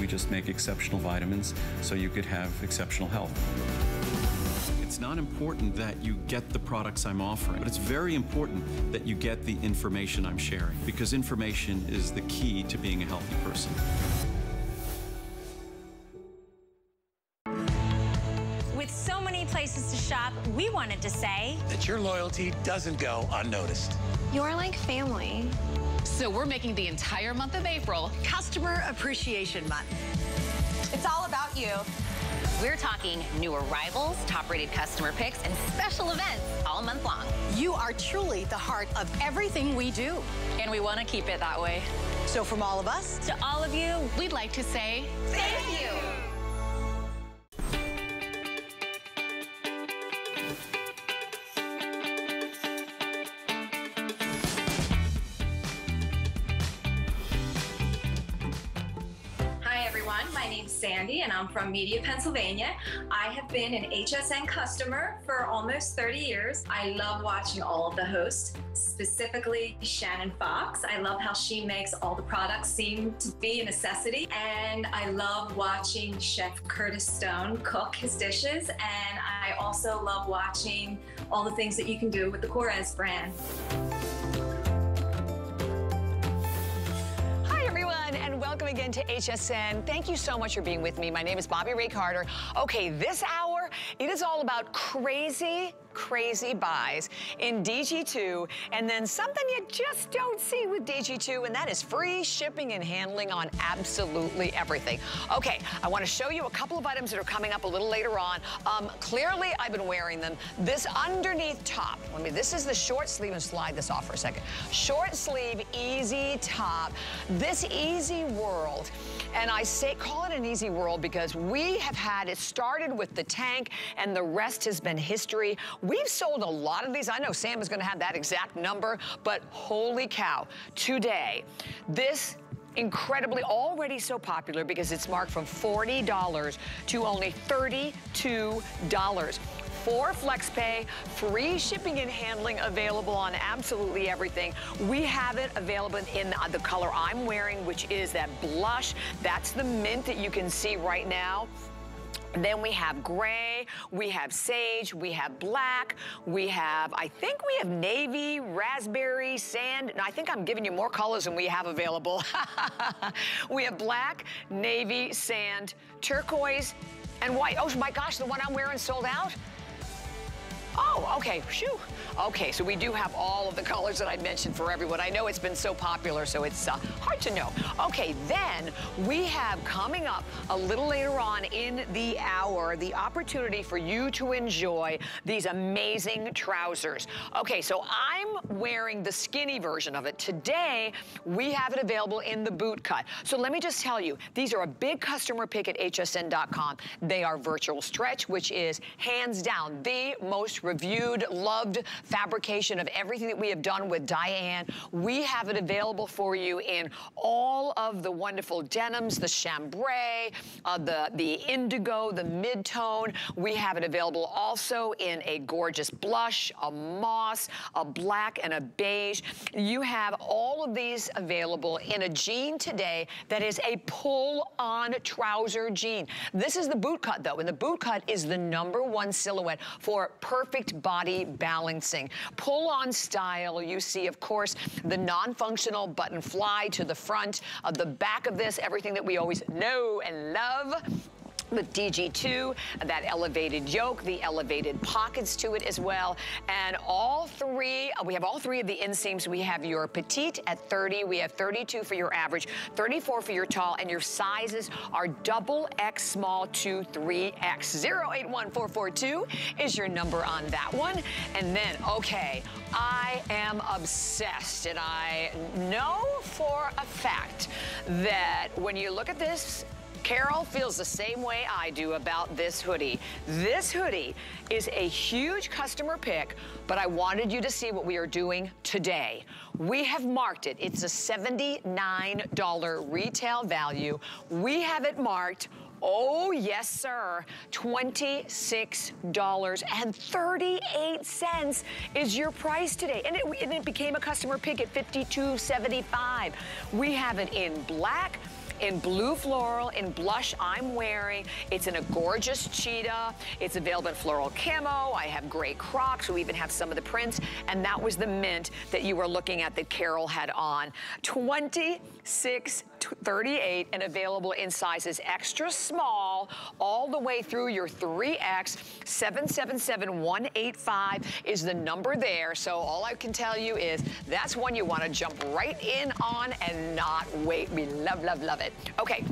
We just make exceptional vitamins so you could have exceptional health. It's not important that you get the products I'm offering, but it's very important that you get the information I'm sharing because information is the key to being a healthy person. With so many places to shop, we wanted to say that your loyalty doesn't go unnoticed. You're like family. So we're making the entire month of April Customer Appreciation Month. It's all about you. We're talking new arrivals, top-rated customer picks, and special events all month long. You are truly the heart of everything we do. And we want to keep it that way. So from all of us, to all of you, we'd like to say thank you. Sandy and I'm from Media, Pennsylvania. I have been an HSN customer for almost 30 years. I love watching all of the hosts, specifically Shannon Fox. I love how she makes all the products seem to be a necessity. And I love watching Chef Curtis Stone cook his dishes. And I also love watching all the things that you can do with the Korres brand. Welcome again to HSN. Thank you so much for being with me. My name is Bobbi Ray Carter. Okay, this hour, it is all about crazy crazy buys in DG2 and then something you just don't see with DG2 and that is free shipping and handling on absolutely everything. Okay, I want to show you a couple of items that are coming up a little later on. Um, clearly, I've been wearing them. This underneath top, let me, this is the short sleeve and slide this off for a second. Short sleeve, easy top. This easy world and I say, call it an easy world because we have had, it started with the tank and the rest has been history. We've sold a lot of these. I know Sam is gonna have that exact number, but holy cow, today, this incredibly already so popular because it's marked from $40 to only $32 for FlexPay, free shipping and handling available on absolutely everything. We have it available in the color I'm wearing, which is that blush. That's the mint that you can see right now. Then we have gray, we have sage, we have black, we have, I think we have navy, raspberry, sand. I think I'm giving you more colors than we have available. we have black, navy, sand, turquoise, and white. Oh my gosh, the one I'm wearing sold out? Oh, okay, Phew. Okay, so we do have all of the colors that I mentioned for everyone. I know it's been so popular, so it's uh, hard to know. Okay, then we have coming up a little later on in the hour, the opportunity for you to enjoy these amazing trousers. Okay, so I'm wearing the skinny version of it. Today, we have it available in the boot cut. So let me just tell you, these are a big customer pick at hsn.com. They are virtual stretch, which is hands down the most reviewed, loved fabrication of everything that we have done with Diane. We have it available for you in all of the wonderful denims, the chambray, uh, the, the indigo, the mid-tone. We have it available also in a gorgeous blush, a moss, a black, and a beige. You have all of these available in a jean today that is a pull-on trouser jean. This is the boot cut, though, and the boot cut is the number one silhouette for perfect body balancing. Pull-on style, you see, of course, the non-functional button fly to the front. of the back of this, everything that we always know and love with DG2, that elevated yoke, the elevated pockets to it as well. And all three, uh, we have all three of the inseams. We have your petite at 30, we have 32 for your average, 34 for your tall, and your sizes are double X small to 3X. 081442 is your number on that one. And then, okay, I am obsessed, and I know for a fact that when you look at this Carol feels the same way I do about this hoodie. This hoodie is a huge customer pick, but I wanted you to see what we are doing today. We have marked it. It's a $79 retail value. We have it marked Oh, yes, sir. $26.38 is your price today. And it, and it became a customer pick at $52.75. We have it in black, in blue floral, in blush I'm wearing. It's in a gorgeous cheetah. It's available in floral camo. I have gray crocs. We even have some of the prints. And that was the mint that you were looking at that Carol had on. 26 38 and available in sizes extra small all the way through your 3X. 777185 is the number there. So all I can tell you is that's one you want to jump right in on and not wait. We love, love, love it. Okay.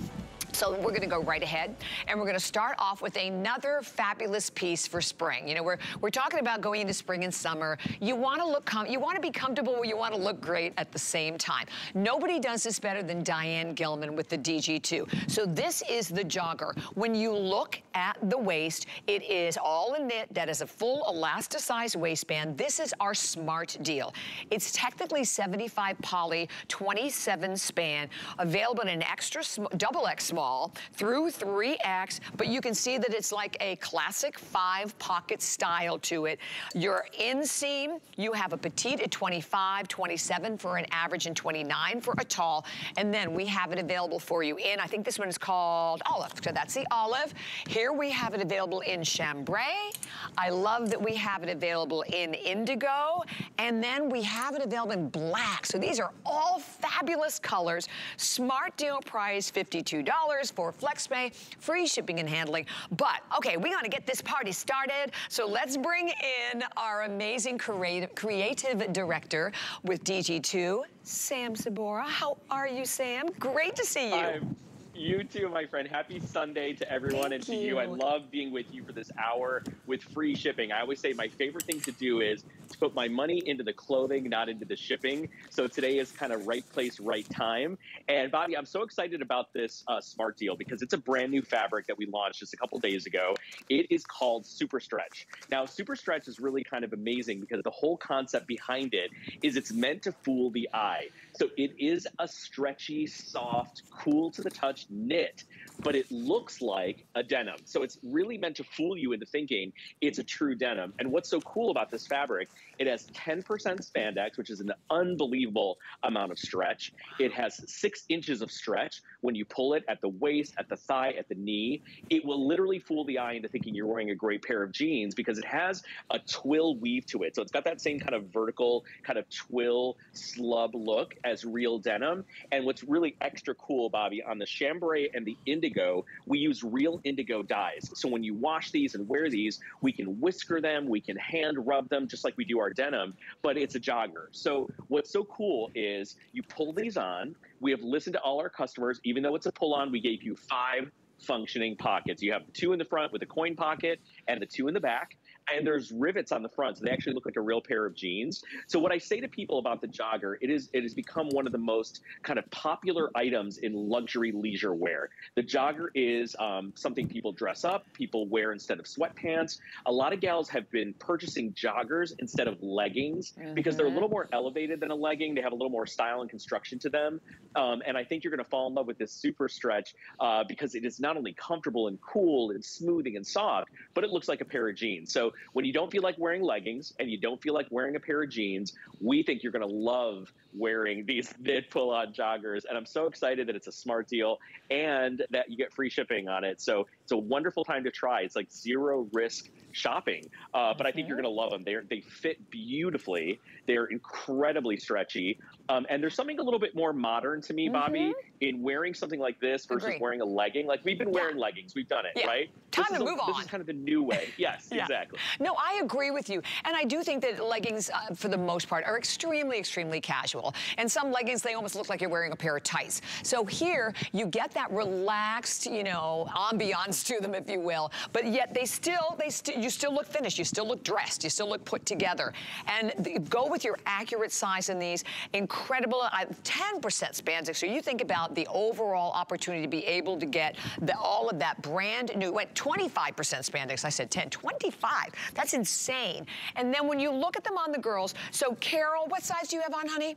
So we're gonna go right ahead and we're gonna start off with another fabulous piece for spring. You know, we're, we're talking about going into spring and summer. You wanna look, you wanna be comfortable, you wanna look great at the same time. Nobody does this better than Diane Gilman with the DG2. So this is the jogger. When you look at the waist, it is all in knit, that is a full elasticized waistband. This is our smart deal. It's technically 75 poly, 27 span, available in an extra, double X small through 3X, but you can see that it's like a classic five pocket style to it. Your inseam, you have a petite at 25, 27 for an average and 29 for a tall. And then we have it available for you in, I think this one is called olive. So that's the olive. Here we have it available in chambray. I love that we have it available in indigo. And then we have it available in black. So these are all fabulous colors. Smart deal price, $52 for FlexPay, free shipping and handling. But, okay, we gotta get this party started. So let's bring in our amazing creative, creative director with DG2, Sam Saboura. How are you, Sam? Great to see you. I'm you too, my friend. Happy Sunday to everyone Thank and to you. you. I love being with you for this hour with free shipping. I always say my favorite thing to do is put my money into the clothing, not into the shipping. So today is kind of right place, right time. And Bobbi, I'm so excited about this uh, smart deal because it's a brand new fabric that we launched just a couple days ago. It is called Super Stretch. Now, Super Stretch is really kind of amazing because the whole concept behind it is it's meant to fool the eye. So it is a stretchy, soft, cool to the touch knit, but it looks like a denim. So it's really meant to fool you into thinking it's a true denim. And what's so cool about this fabric, it has 10% spandex, which is an unbelievable amount of stretch. It has six inches of stretch when you pull it at the waist, at the thigh, at the knee. It will literally fool the eye into thinking you're wearing a great pair of jeans because it has a twill weave to it. So it's got that same kind of vertical, kind of twill, slub look as real denim. And what's really extra cool, Bobbi, on the chambray and the indigo, we use real indigo dyes. So when you wash these and wear these, we can whisker them, we can hand rub them just like we do our denim, but it's a jogger. So what's so cool is you pull these on. We have listened to all our customers, even though it's a pull on, we gave you five functioning pockets. You have two in the front with a coin pocket and the two in the back and there's rivets on the front, so they actually look like a real pair of jeans. So what I say to people about the jogger, it is it has become one of the most kind of popular items in luxury leisure wear. The jogger is um, something people dress up, people wear instead of sweatpants. A lot of gals have been purchasing joggers instead of leggings mm-hmm. because they're a little more elevated than a legging. They have a little more style and construction to them, um, and I think you're going to fall in love with this super stretch uh, because it is not only comfortable and cool and smoothing and soft, but it looks like a pair of jeans. So when you don't feel like wearing leggings and you don't feel like wearing a pair of jeans, we think you're going to love wearing these knit pull-on joggers. And I'm so excited that it's a smart deal and that you get free shipping on it. So it's a wonderful time to try. It's like zero risk shopping. Uh, but I think you're going to love them. They they fit beautifully. They're incredibly stretchy. Um, and there's something a little bit more modern to me, Bobbi, mm-hmm. in wearing something like this versus Agreed. wearing a legging. Like we've been wearing yeah. leggings, we've done it, yeah. right? Time this to a, move on. This is kind of the new way. Yes, yeah. exactly. No, I agree with you. And I do think that leggings, uh, for the most part, are extremely, extremely casual. And some leggings, they almost look like you're wearing a pair of tights. So here, you get that relaxed, you know, ambiance to them, if you will. But yet they still, they st you still look finished. You still look dressed. You still look put together. And go with your accurate size in these. Incredible. Uh, 10% spandex. So you think about the overall opportunity to be able to get the, all of that brand new, went 25% spandex. I said 10, 25. That's insane. And then when you look at them on the girls, so Carol, what size do you have on, honey?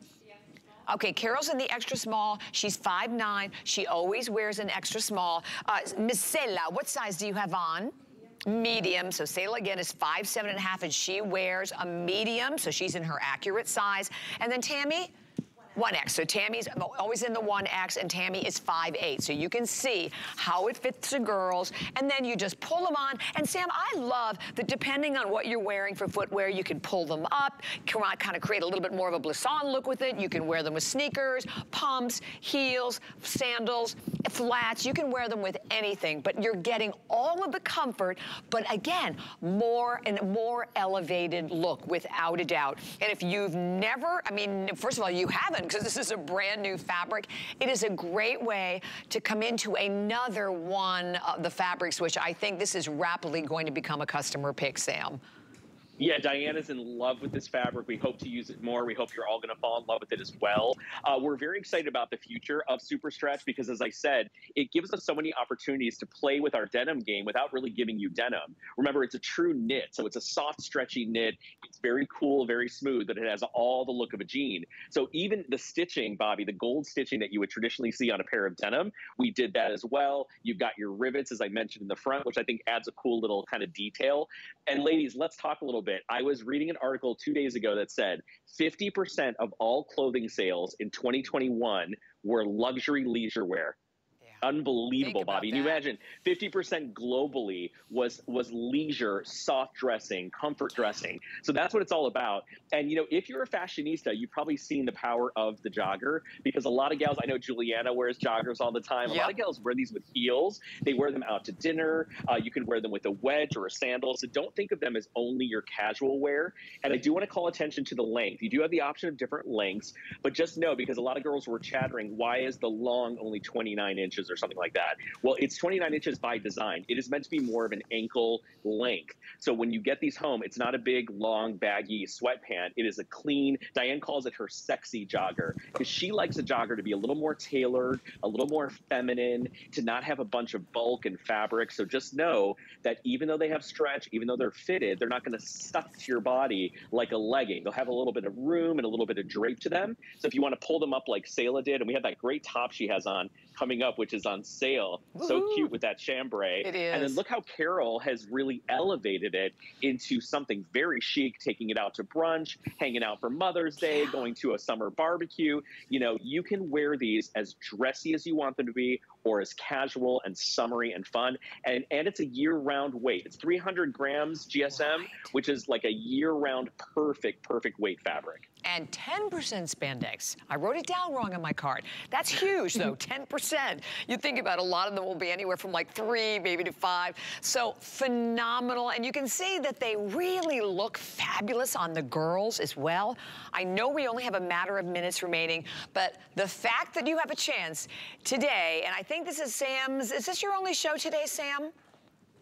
Okay, Carol's in the extra small. She's 5'9". She always wears an extra small. Uh, Miss Sela, what size do you have on? medium. So Sayla again is five, seven and a half, and she wears a medium. So she's in her accurate size. And then Tammy, 1X. So Tammy's always in the 1X and Tammy is 5'8". So you can see how it fits the girls. And then you just pull them on. And Sam, I love that depending on what you're wearing for footwear, you can pull them up, kind of create a little bit more of a blouson look with it. You can wear them with sneakers, pumps, heels, sandals, flats. You can wear them with anything, but you're getting all of the comfort, but again, more and more elevated look without a doubt. And if you've never, I mean, first of all, you haven't because this is a brand new fabric. It is a great way to come into another one of the fabrics, which I think this is rapidly going to become a customer pick, Sam. Yeah, Diane's in love with this fabric. We hope to use it more. We hope you're all going to fall in love with it as well. Uh, we're very excited about the future of Super Stretch because, as I said, it gives us so many opportunities to play with our denim game without really giving you denim. Remember, it's a true knit, so it's a soft, stretchy knit. It's very cool, very smooth, but it has all the look of a jean. So even the stitching, Bobbi, the gold stitching that you would traditionally see on a pair of denim, we did that as well. You've got your rivets, as I mentioned in the front, which I think adds a cool little kind of detail. And ladies, let's talk a little bit. I was reading an article two days ago that said 50% of all clothing sales in 2021 were luxury leisure wear unbelievable, Bobbi. Can you imagine 50% globally was was leisure, soft dressing, comfort dressing. So that's what it's all about. And you know, if you're a fashionista, you've probably seen the power of the jogger because a lot of gals, I know Juliana wears joggers all the time. A lot of gals wear these with heels. They wear them out to dinner. Uh, you can wear them with a wedge or a sandal. So don't think of them as only your casual wear. And I do want to call attention to the length. You do have the option of different lengths, but just know because a lot of girls were chattering, why is the long only 29 inches? Inches or something like that. Well, it's 29 inches by design. It is meant to be more of an ankle length. So when you get these home, it's not a big, long, baggy sweatpant. It is a clean, Diane calls it her sexy jogger because she likes a jogger to be a little more tailored, a little more feminine, to not have a bunch of bulk and fabric. So just know that even though they have stretch, even though they're fitted, they're not going to stuck to your body like a legging. They'll have a little bit of room and a little bit of drape to them. So if you want to pull them up like Selah did, and we have that great top she has on coming up, which is on sale. So cute with that chambray. It is. And then look how Carol has really elevated it into something very chic, taking it out to brunch, hanging out for Mother's Day, yeah. going to a summer barbecue. You know, you can wear these as dressy as you want them to be or as casual and summery and fun. And, and it's a year-round weight. It's 300 grams GSM, right. which is like a year-round perfect, perfect weight fabric and 10% spandex. I wrote it down wrong on my card. That's huge though, 10%. You think about it, a lot of them will be anywhere from like three, maybe to five. So phenomenal. And you can see that they really look fabulous on the girls as well. I know we only have a matter of minutes remaining, but the fact that you have a chance today, and I think this is Sam's, is this your only show today, Sam?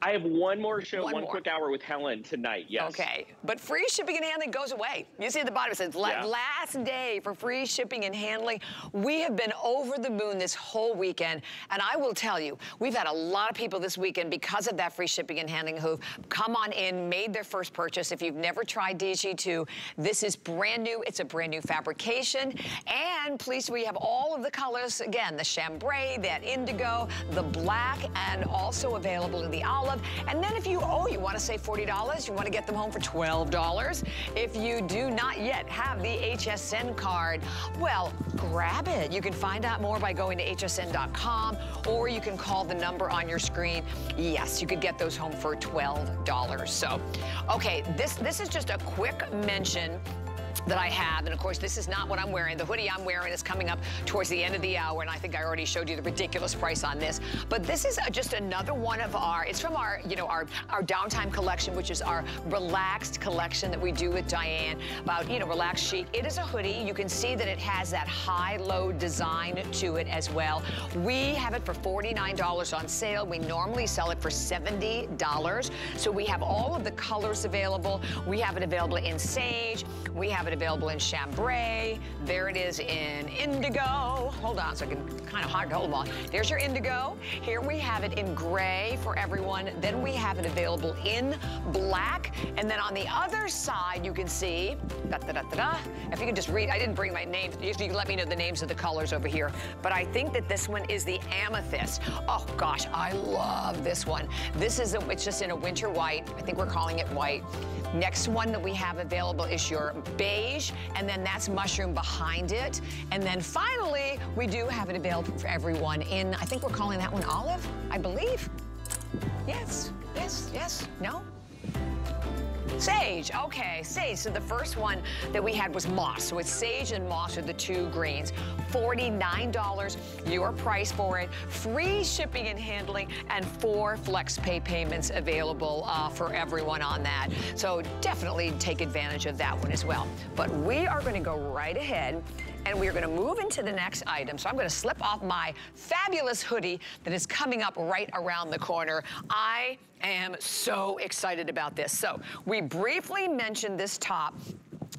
I have one more show, one, one more. quick hour with Helen tonight, yes. Okay, but free shipping and handling goes away. You see at the bottom it says yeah. last day for free shipping and handling. We have been over the moon this whole weekend, and I will tell you, we've had a lot of people this weekend because of that free shipping and handling who've come on in, made their first purchase. If you've never tried DG2, this is brand new. It's a brand new fabrication, and please, we have all of the colors. Again, the chambray, that indigo, the black, and also available in the olive and then if you, oh, you want to save $40, you want to get them home for $12. If you do not yet have the HSN card, well, grab it. You can find out more by going to hsn.com or you can call the number on your screen. Yes, you could get those home for $12. So, okay, this, this is just a quick mention that I have. And of course, this is not what I'm wearing. The hoodie I'm wearing is coming up towards the end of the hour. And I think I already showed you the ridiculous price on this. But this is uh, just another one of our, it's from our, you know, our, our downtime collection, which is our relaxed collection that we do with Diane about, you know, relaxed chic. It is a hoodie. You can see that it has that high-low design to it as well. We have it for $49 on sale. We normally sell it for $70. So we have all of the colors available. We have it available in sage. We have it available in chambray. There it is in indigo. Hold on, so I can kind of hold on. There's your indigo. Here we have it in gray for everyone. Then we have it available in black. And then on the other side, you can see, da, da, da, da, da. if you can just read, I didn't bring my name. If you let me know the names of the colors over here. But I think that this one is the amethyst. Oh gosh, I love this one. This is, a, it's just in a winter white. I think we're calling it white. Next one that we have available is your beige beige, and then that's mushroom behind it. And then finally, we do have it available for everyone in, I think we're calling that one olive, I believe. Yes, yes, yes, no? Sage, okay, sage. So the first one that we had was moss. So it's sage and moss are the two greens. $49, your price for it. Free shipping and handling and four flex pay payments available uh, for everyone on that. So definitely take advantage of that one as well. But we are gonna go right ahead and we're gonna move into the next item. So I'm gonna slip off my fabulous hoodie that is coming up right around the corner. I am so excited about this. So we briefly mentioned this top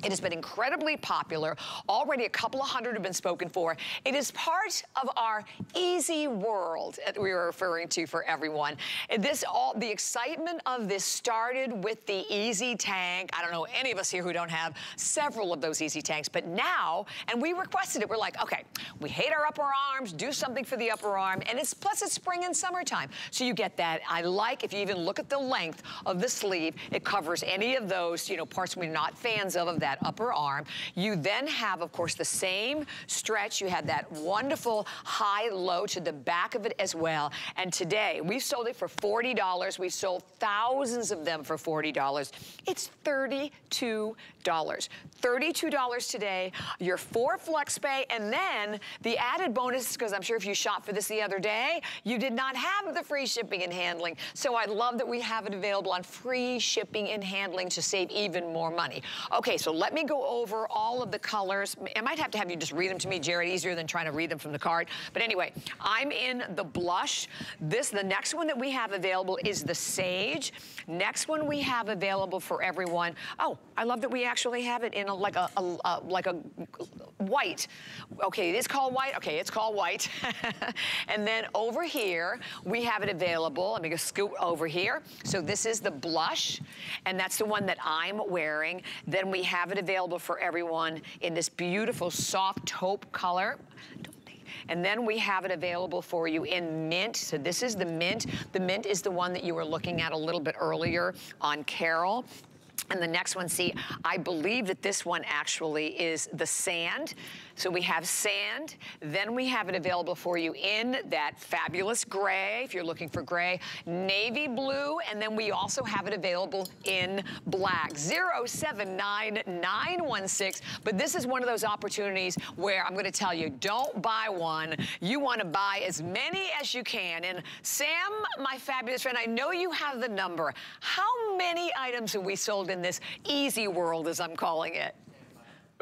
it has been incredibly popular. Already a couple of hundred have been spoken for. It is part of our easy world that we are referring to for everyone. This all the excitement of this started with the easy tank. I don't know any of us here who don't have several of those easy tanks, but now, and we requested it, we're like, okay, we hate our upper arms, do something for the upper arm, and it's plus it's spring and summertime. So you get that. I like, if you even look at the length of the sleeve, it covers any of those, you know, parts we're not fans of, of that upper arm. You then have, of course, the same stretch. You had that wonderful high-low to the back of it as well. And today, we've sold it for $40. We've sold thousands of them for $40. It's $32. $32 today, your four flex pay, and then the added bonus, because I'm sure if you shop for this the other day, you did not have the free shipping and handling. So I love that we have it available on free shipping and handling to save even more money. Okay, so let me go over all of the colors. I might have to have you just read them to me, Jared, easier than trying to read them from the card. But anyway, I'm in the blush. This, the next one that we have available is the sage. Next one we have available for everyone. Oh, I love that we actually have it in a, like a, a, a like a white. Okay, it is called white. Okay, it's called white. and then over here, we have it available. Let me go scoot over here. So this is the blush, and that's the one that I'm wearing. Then we have it available for everyone in this beautiful soft taupe color. And then we have it available for you in mint. So this is the mint. The mint is the one that you were looking at a little bit earlier on Carol. And the next one, see, I believe that this one actually is the sand. So we have sand, then we have it available for you in that fabulous gray, if you're looking for gray, navy blue, and then we also have it available in black. 079916. But this is one of those opportunities where I'm gonna tell you, don't buy one. You wanna buy as many as you can. And Sam, my fabulous friend, I know you have the number. How many items have we sold in this easy world, as I'm calling it?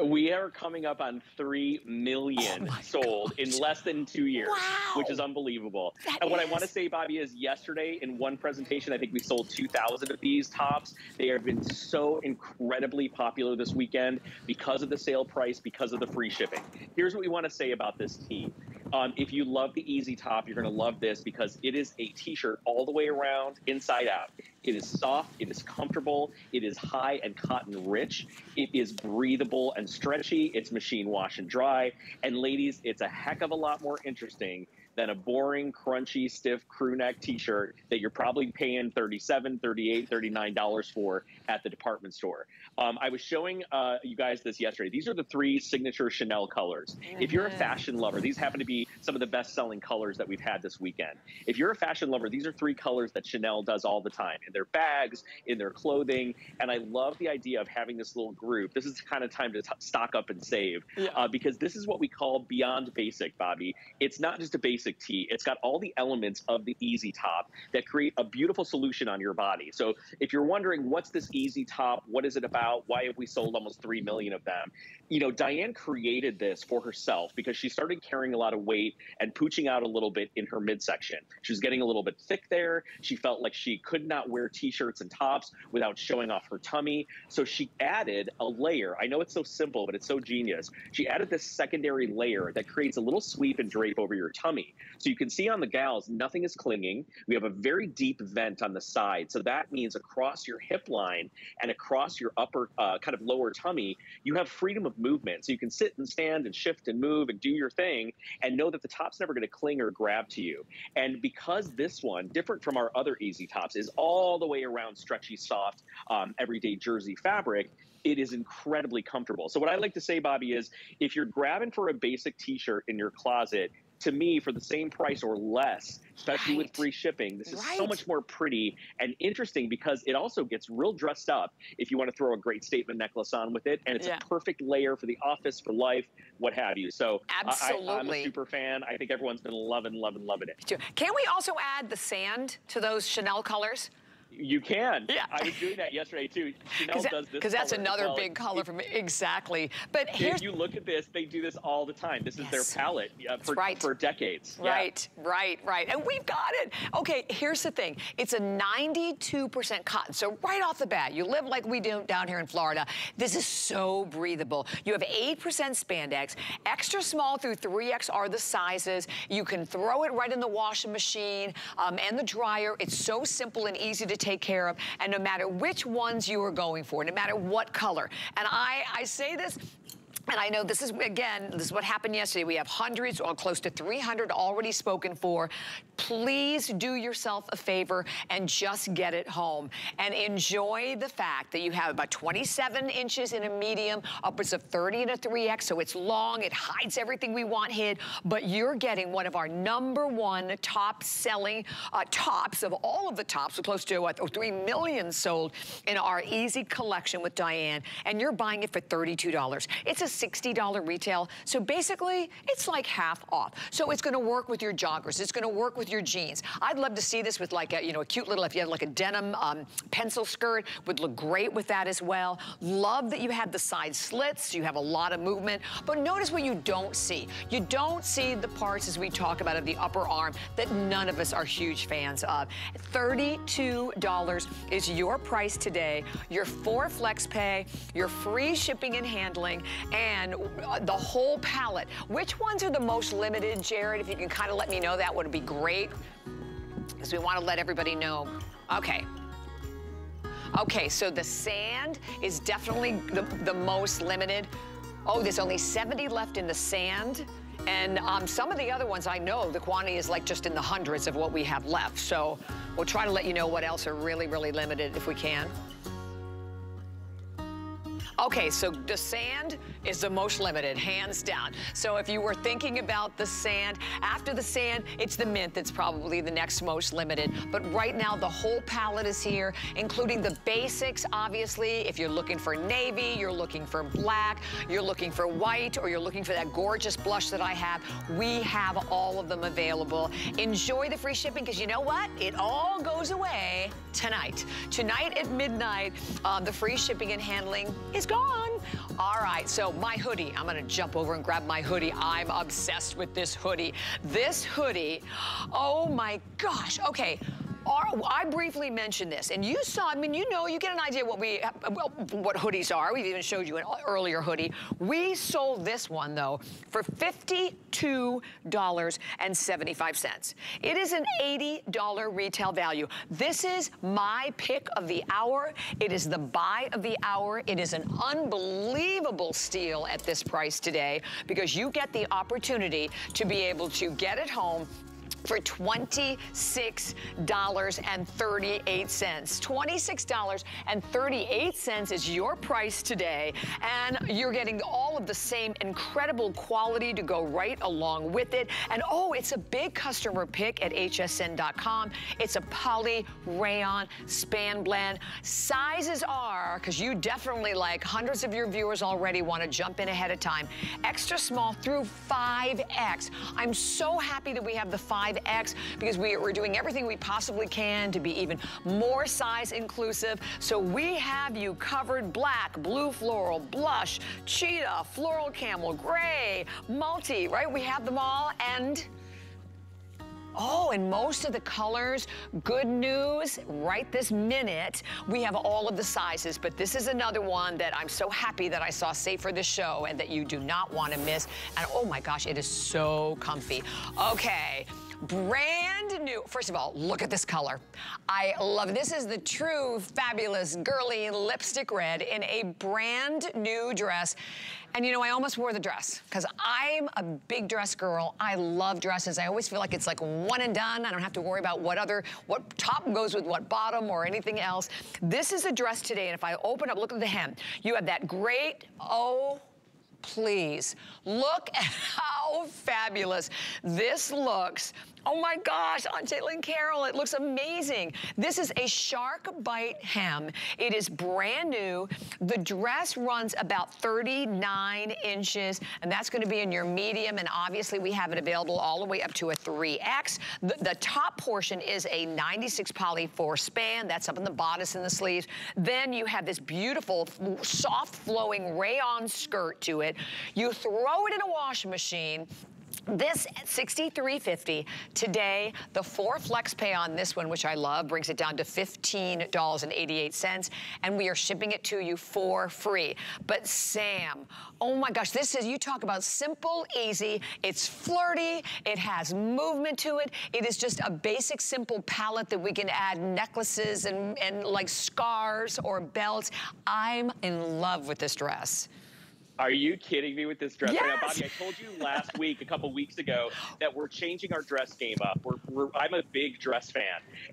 We are coming up on 3 million oh sold in less than two years, wow. which is unbelievable. That and what is. I want to say, Bobbi, is yesterday in one presentation, I think we sold 2,000 of these tops. They have been so incredibly popular this weekend because of the sale price, because of the free shipping. Here's what we want to say about this tee. Um, if you love the Easy Top, you're going to love this because it is a t-shirt all the way around, inside out. It is soft, it is comfortable, it is high and cotton rich, it is breathable and stretchy, it's machine wash and dry, and ladies, it's a heck of a lot more interesting than a boring, crunchy, stiff crew neck t-shirt that you're probably paying 37 38 $39 for at the department store. Um, I was showing uh, you guys this yesterday. These are the three signature Chanel colors. Mm-hmm. If you're a fashion lover, these happen to be some of the best-selling colors that we've had this weekend. If you're a fashion lover, these are three colors that Chanel does all the time in their bags, in their clothing, and I love the idea of having this little group. This is the kind of time to stock up and save yeah. uh, because this is what we call beyond basic, Bobbi. It's not just a basic tee. It's got all the elements of the easy top that create a beautiful solution on your body. So if you're wondering what's this easy top, what is it about? Why have we sold almost 3 million of them? You know, Diane created this for herself because she started carrying a lot of weight and pooching out a little bit in her midsection. She was getting a little bit thick there. She felt like she could not wear t-shirts and tops without showing off her tummy. So she added a layer. I know it's so simple, but it's so genius. She added this secondary layer that creates a little sweep and drape over your tummy. So you can see on the gals, nothing is clinging. We have a very deep vent on the side. So that means across your hip line and across your upper, uh, kind of lower tummy, you have freedom of movement. So you can sit and stand and shift and move and do your thing and know that the top's never going to cling or grab to you. And because this one, different from our other easy tops, is all the way around stretchy, soft, um, everyday jersey fabric, it is incredibly comfortable. So what I like to say, Bobbi, is if you're grabbing for a basic t-shirt in your closet, to me, for the same price or less, especially right. with free shipping, this is right. so much more pretty and interesting because it also gets real dressed up if you want to throw a great statement necklace on with it. And it's yeah. a perfect layer for the office, for life, what have you. So Absolutely. I, am a super fan. I think everyone's been loving, loving, loving it. Can we also add the sand to those Chanel colors? You can. Yeah. I was doing that yesterday too. Chanel that, does this because that's another well. big color for me. Exactly. But here's if you look at this, they do this all the time. This is yes. their palette uh, for, right. for decades. Right, yeah. right, right. And we've got it. Okay, here's the thing. It's a 92% cotton. So right off the bat, you live like we do down here in Florida. This is so breathable. You have 8% spandex. Extra small through 3X are the sizes. You can throw it right in the washing machine um, and the dryer. It's so simple and easy to take care of. And no matter which ones you are going for, no matter what color. And I, I say this and I know this is, again, this is what happened yesterday. We have hundreds or close to 300 already spoken for. Please do yourself a favor and just get it home. And enjoy the fact that you have about 27 inches in a medium, upwards of 30 in a 3X. So it's long, it hides everything we want hid, but you're getting one of our number one top selling uh, tops of all of the tops, close to what, 3 million sold in our easy collection with Diane. And you're buying it for $32. It's a $60 retail. So basically, it's like half off. So it's gonna work with your joggers. It's gonna work with your jeans. I'd love to see this with like a, you know, a cute little, if you have like a denim um, pencil skirt, would look great with that as well. Love that you have the side slits. You have a lot of movement. But notice what you don't see. You don't see the parts as we talk about of the upper arm that none of us are huge fans of. $32 is your price today. Your four flex pay, your free shipping and handling, and and uh, the whole palette. Which ones are the most limited, Jared? If you can kind of let me know, that would be great. Because we want to let everybody know. Okay. Okay, so the sand is definitely the, the most limited. Oh, there's only 70 left in the sand. And um, some of the other ones I know the quantity is like just in the hundreds of what we have left. So we'll try to let you know what else are really, really limited if we can. Okay, so the sand is the most limited, hands down. So if you were thinking about the sand, after the sand, it's the mint that's probably the next most limited. But right now, the whole palette is here, including the basics, obviously. If you're looking for navy, you're looking for black, you're looking for white, or you're looking for that gorgeous blush that I have, we have all of them available. Enjoy the free shipping, because you know what? It all goes away tonight. Tonight at midnight, um, the free shipping and handling is gone. All right, so my hoodie. I'm gonna jump over and grab my hoodie. I'm obsessed with this hoodie. This hoodie, oh my gosh. Okay, our, I briefly mentioned this, and you saw, I mean, you know, you get an idea what we, well, what hoodies are. We've even showed you an earlier hoodie. We sold this one, though, for $52.75. It is an $80 retail value. This is my pick of the hour. It is the buy of the hour. It is an unbelievable steal at this price today because you get the opportunity to be able to get it home for $26.38. $26.38 is your price today, and you're getting all of the same incredible quality to go right along with it. And oh, it's a big customer pick at hsn.com. It's a poly rayon span blend. Sizes are, because you definitely like hundreds of your viewers already want to jump in ahead of time, extra small through 5X. I'm so happy that we have the 5 5X because we, are doing everything we possibly can to be even more size inclusive. So we have you covered black, blue floral, blush, cheetah, floral camel, gray, multi, right? We have them all and Oh, and most of the colors. Good news, right this minute, we have all of the sizes, but this is another one that I'm so happy that I saw safe for the show and that you do not want to miss. And oh my gosh, it is so comfy. Okay. Brand new. First of all, look at this color. I love, this is the true fabulous girly lipstick red in a brand new dress. And you know, I almost wore the dress because I'm a big dress girl. I love dresses. I always feel like it's like one and done. I don't have to worry about what other, what top goes with what bottom or anything else. This is a dress today. And if I open up, look at the hem. You have that great, oh, please. Look at how fabulous this looks Oh my gosh, Aunt Caitlin Carroll, it looks amazing. This is a shark bite hem. It is brand new. The dress runs about 39 inches, and that's gonna be in your medium, and obviously we have it available all the way up to a 3X. The, the top portion is a 96 poly 4 span. That's up in the bodice and the sleeves. Then you have this beautiful, soft flowing rayon skirt to it. You throw it in a washing machine, this 63.50 today, the four flex pay on this one, which I love, brings it down to $15.88, and we are shipping it to you for free. But Sam, oh my gosh, this is, you talk about simple, easy, it's flirty, it has movement to it, it is just a basic, simple palette that we can add necklaces and, and like scars or belts. I'm in love with this dress. Are you kidding me with this dress yes. right now, Bobbi? I told you last week, a couple weeks ago, that we're changing our dress game up. We're, we're, I'm a big dress fan,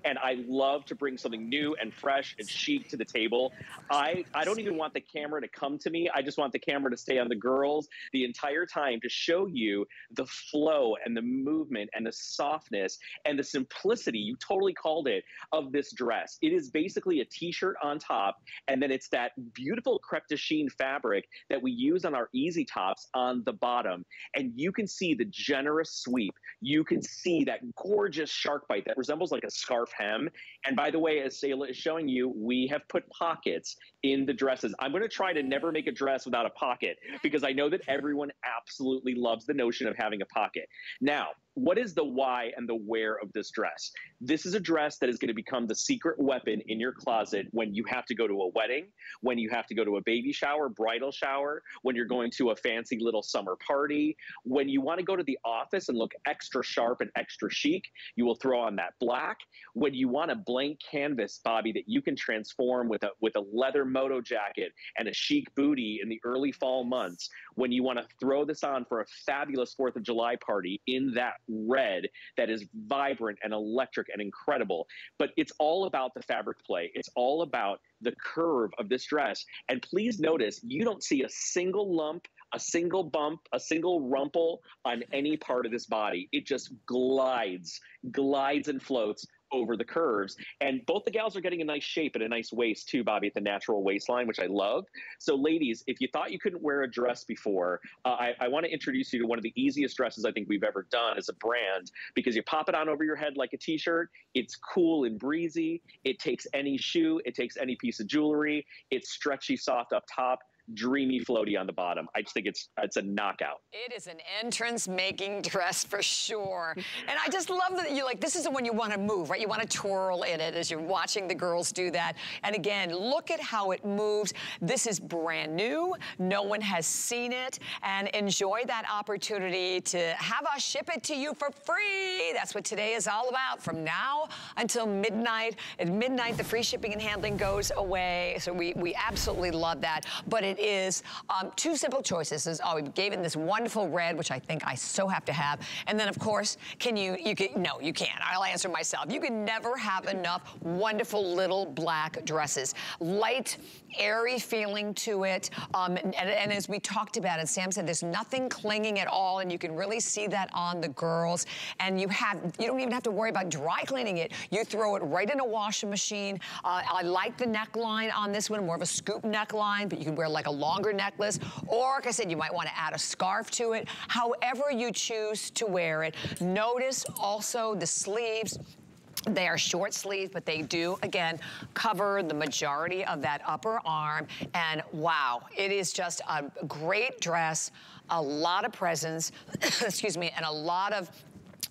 and I love to bring something new and fresh and chic to the table. I, I don't even want the camera to come to me. I just want the camera to stay on the girls the entire time to show you the flow and the movement and the softness and the simplicity. You totally called it of this dress. It is basically a t-shirt on top, and then it's that beautiful crepe de chine fabric that we use on our easy tops on the bottom. And you can see the generous sweep. You can see that gorgeous shark bite that resembles like a scarf hem. And by the way, as Selah is showing you, we have put pockets in the dresses. I'm going to try to never make a dress without a pocket because I know that everyone absolutely loves the notion of having a pocket. Now, what is the why and the where of this dress? This is a dress that is going to become the secret weapon in your closet when you have to go to a wedding, when you have to go to a baby shower, bridal shower, when you're going to a fancy little summer party, when you want to go to the office and look extra sharp and extra chic, you will throw on that black. When you want a blank canvas, Bobbi, that you can transform with a with a leather moto jacket and a chic booty in the early fall months, when you want to throw this on for a fabulous 4th of July party in that red that is vibrant and electric and incredible. But it's all about the fabric play. It's all about the curve of this dress. And please notice you don't see a single lump, a single bump, a single rumple on any part of this body. It just glides, glides and floats over the curves. And both the gals are getting a nice shape and a nice waist too, Bobbi, at the natural waistline, which I love. So, ladies, if you thought you couldn't wear a dress before, uh, I, I want to introduce you to one of the easiest dresses I think we've ever done as a brand because you pop it on over your head like a t shirt. It's cool and breezy. It takes any shoe, it takes any piece of jewelry. It's stretchy, soft up top dreamy floaty on the bottom. I just think it's it's a knockout. It is an entrance making dress for sure. and I just love that you like this is the one you want to move, right? You want to twirl in it as you're watching the girls do that. And again, look at how it moves. This is brand new. No one has seen it and enjoy that opportunity to have us ship it to you for free. That's what today is all about from now until midnight. At midnight, the free shipping and handling goes away. So we, we absolutely love that. But it it is um, two simple choices. Is, oh, we gave it this wonderful red, which I think I so have to have. And then, of course, can you, you can, no, you can't. I'll answer myself. You can never have enough wonderful little black dresses. Light, airy feeling to it. Um, and, and, as we talked about, and Sam said, there's nothing clinging at all, and you can really see that on the girls. And you have, you don't even have to worry about dry cleaning it. You throw it right in a washing machine. Uh, I like the neckline on this one, more of a scoop neckline, but you can wear like a longer necklace. Or, like I said, you might want to add a scarf to it. However you choose to wear it. Notice also the sleeves they are short sleeves, but they do, again, cover the majority of that upper arm. And wow, it is just a great dress, a lot of presence, excuse me, and a lot of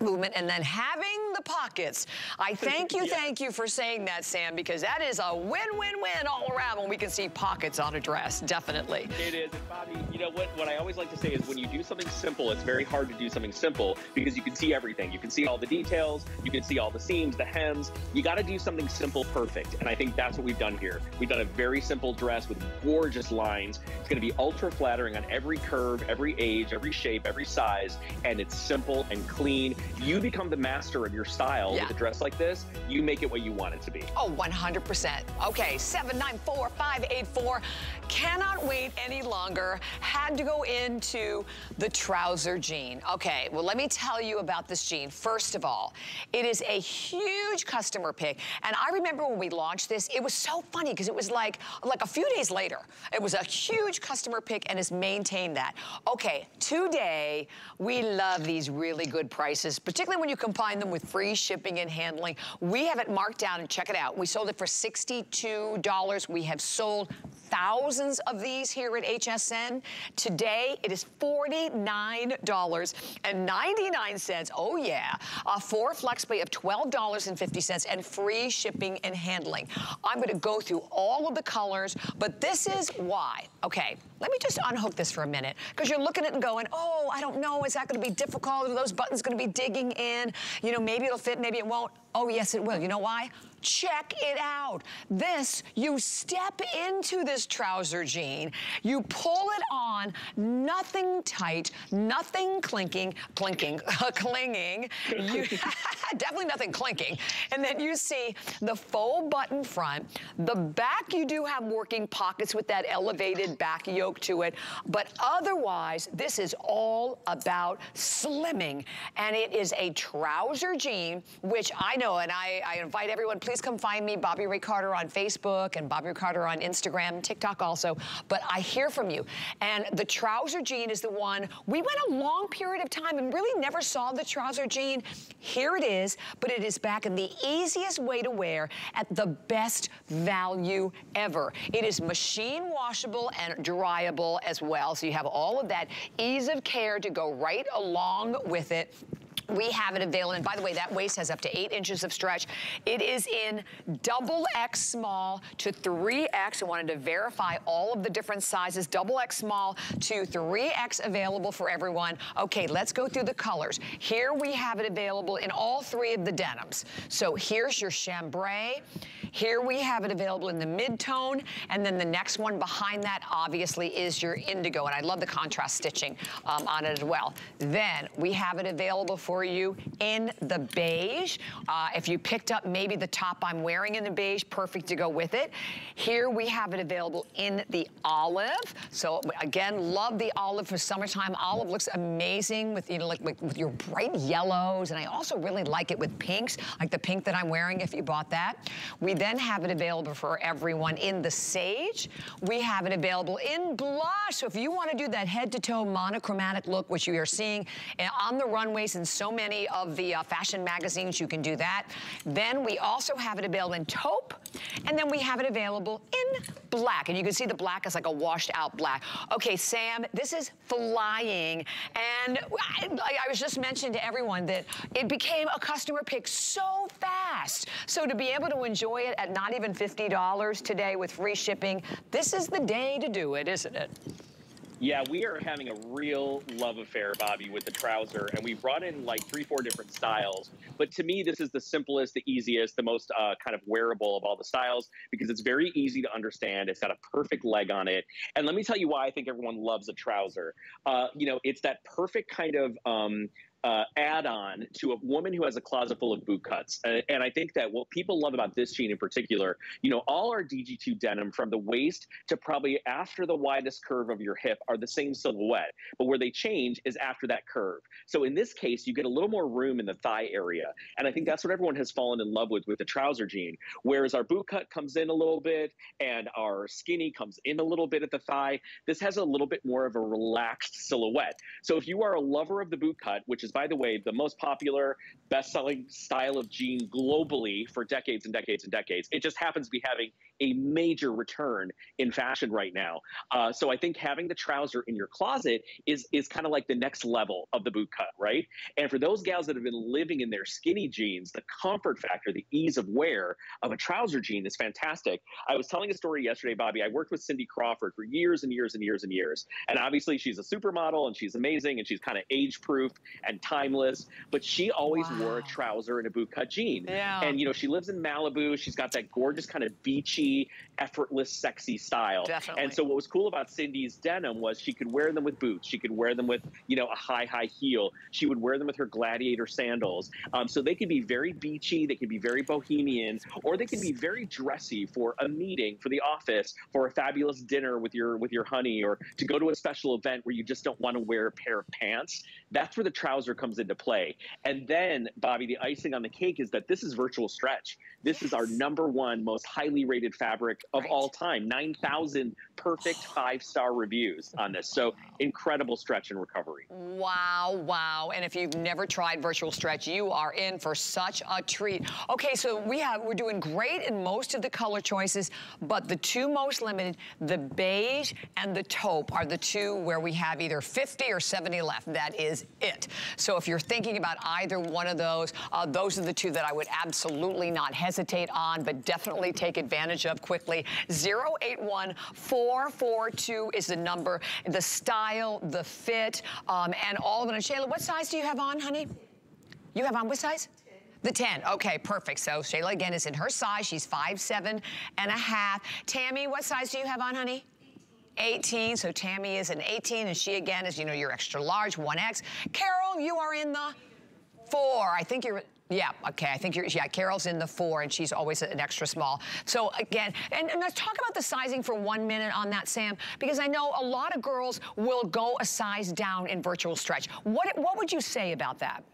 movement and then having the pockets. I thank you, thank you for saying that, Sam, because that is a win-win-win all around when we can see pockets on a dress, definitely. It is. And Bobbi, you know what, what I always like to say is when you do something simple, it's very hard to do something simple because you can see everything. You can see all the details, you can see all the seams, the hems. You got to do something simple perfect. And I think that's what we've done here. We've done a very simple dress with gorgeous lines. It's going to be ultra flattering on every curve, every age, every shape, every size, and it's simple and clean. You become the master of your style yeah. with a dress like this. You make it what you want it to be. Oh, 100%. Okay, 794584. Cannot wait any longer. Had to go into the trouser jean. Okay, well, let me tell you about this jean. First of all, it is a huge customer pick. And I remember when we launched this, it was so funny because it was like, like a few days later, it was a huge customer pick and has maintained that. Okay, today, we love these really good prices, particularly when you combine them with free shipping and handling. We have it marked down and check it out. We sold it for $62. We have sold thousands of these here at HSN. Today, it is $49.99. Oh, yeah. A four flex pay of $12.50 and free shipping and handling. I'm going to go through all of the colors, but this is why. Okay, let me just unhook this for a minute because you're looking at it and going, oh, I don't know, is that going to be difficult? Are those buttons going to be digging in? You know, maybe it'll fit, maybe it won't. Oh, yes, it will. You know why? Check it out. This, you step into this trouser jean, you pull it on, nothing tight, nothing clinking, clinking, clinging. You, definitely nothing clinking. And then you see the faux button front. The back, you do have working pockets with that elevated back yoke to it. But otherwise, this is all about slimming. And it is a trouser jean, which I know, and I, I invite everyone, please come find me, Bobbi Ray Carter on Facebook and Bobbi Ray Carter on Instagram, TikTok also. But I hear from you. And the trouser jean is the one, we went a long period of time and really never saw the trouser jean. Here it is, but it is back in the easiest way to wear at the best value ever. It is machine washable and dryable as well. So you have all of that ease of care to go right along with it. We have it available. And by the way, that waist has up to eight inches of stretch. It is in double X small to 3X. I wanted to verify all of the different sizes. Double X small to 3X available for everyone. Okay, let's go through the colors. Here we have it available in all three of the denims. So here's your chambray. Here we have it available in the mid-tone. And then the next one behind that, obviously, is your indigo. And I love the contrast stitching um, on it as well. Then we have it available for for you in the beige. Uh, if you picked up maybe the top I'm wearing in the beige, perfect to go with it. Here we have it available in the olive. So again, love the olive for summertime. Olive looks amazing with, you know, like with, your bright yellows. And I also really like it with pinks, like the pink that I'm wearing if you bought that. We then have it available for everyone in the sage. We have it available in blush. So if you want to do that head to toe monochromatic look, which you are seeing eh, on the runways and so so many of the uh, fashion magazines. You can do that. Then we also have it available in taupe, and then we have it available in black. And you can see the black is like a washed out black. Okay, Sam, this is flying. And I, I was just mentioning to everyone that it became a customer pick so fast. So to be able to enjoy it at not even $50 today with free shipping, this is the day to do it, isn't it? Yeah, we are having a real love affair, Bobbi, with the trouser, and we brought in like three, four different styles. But to me, this is the simplest, the easiest, the most uh, kind of wearable of all the styles because it's very easy to understand. It's got a perfect leg on it, and let me tell you why I think everyone loves a trouser. Uh, you know, it's that perfect kind of um, uh, add-on to a woman who has a closet full of boot cuts. And, and, I think that what people love about this jean in particular, you know, all our DG2 denim from the waist to probably after the widest curve of your hip are the same silhouette. But where they change is after that curve. So in this case, you get a little more room in the thigh area. And I think that's what everyone has fallen in love with with the trouser jean. Whereas our boot cut comes in a little bit and our skinny comes in a little bit at the thigh, this has a little bit more of a relaxed silhouette. So if you are a lover of the boot cut, which is by the way, the most popular, best selling style of jean globally for decades and decades and decades. It just happens to be having a major return in fashion right now. Uh, so I think having the trouser in your closet is is kind of like the next level of the boot cut, right? And for those gals that have been living in their skinny jeans, the comfort factor, the ease of wear of a trouser jean is fantastic. I was telling a story yesterday, Bobbi. I worked with Cindy Crawford for years and years and years and years. And obviously she's a supermodel and she's amazing and she's kind of age proof and timeless, but she always wow. wore a trouser and a boot cut jean. Yeah. And you know, she lives in Malibu. She's got that gorgeous kind of beachy, effortless, sexy style. Definitely. And so what was cool about Cindy's denim was she could wear them with boots. She could wear them with, you know, a high, high heel. She would wear them with her gladiator sandals. Um, so they could be very beachy, they could be very bohemian, or they could be very dressy for a meeting, for the office, for a fabulous dinner with your with your honey, or to go to a special event where you just don't want to wear a pair of pants. That's where the trouser comes into play. And then, Bobbi, the icing on the cake is that this is virtual stretch. This yes. is our number one most highly rated fabric of right. all time. 9,000 perfect five star reviews on this. So incredible stretch and recovery. Wow, wow. And if you've never tried virtual stretch, you are in for such a treat. Okay, so we have, we're doing great in most of the color choices, but the two most limited, the beige and the taupe are the two where we have either 50 or 70 left. That is it. So if you're thinking about either one of those, uh, those are the two that I would absolutely not hesitate on, but definitely take advantage of quickly. 081442 is the number, the style, the fit, um, and all of it. And Shayla, what size do you have on, honey? You have on what size? The 10, okay, perfect. So Shayla again is in her size. She's five seven and a half. Tammy, what size do you have on, honey? 18, so Tammy is an 18, and she again is, you know, your extra large, 1X. Carol, you are in the four. I think you're, yeah, okay, I think you're, yeah, Carol's in the four, and she's always an extra small. So again, and, and, let's talk about the sizing for one minute on that, Sam, because I know a lot of girls will go a size down in virtual stretch. What, what would you say about that?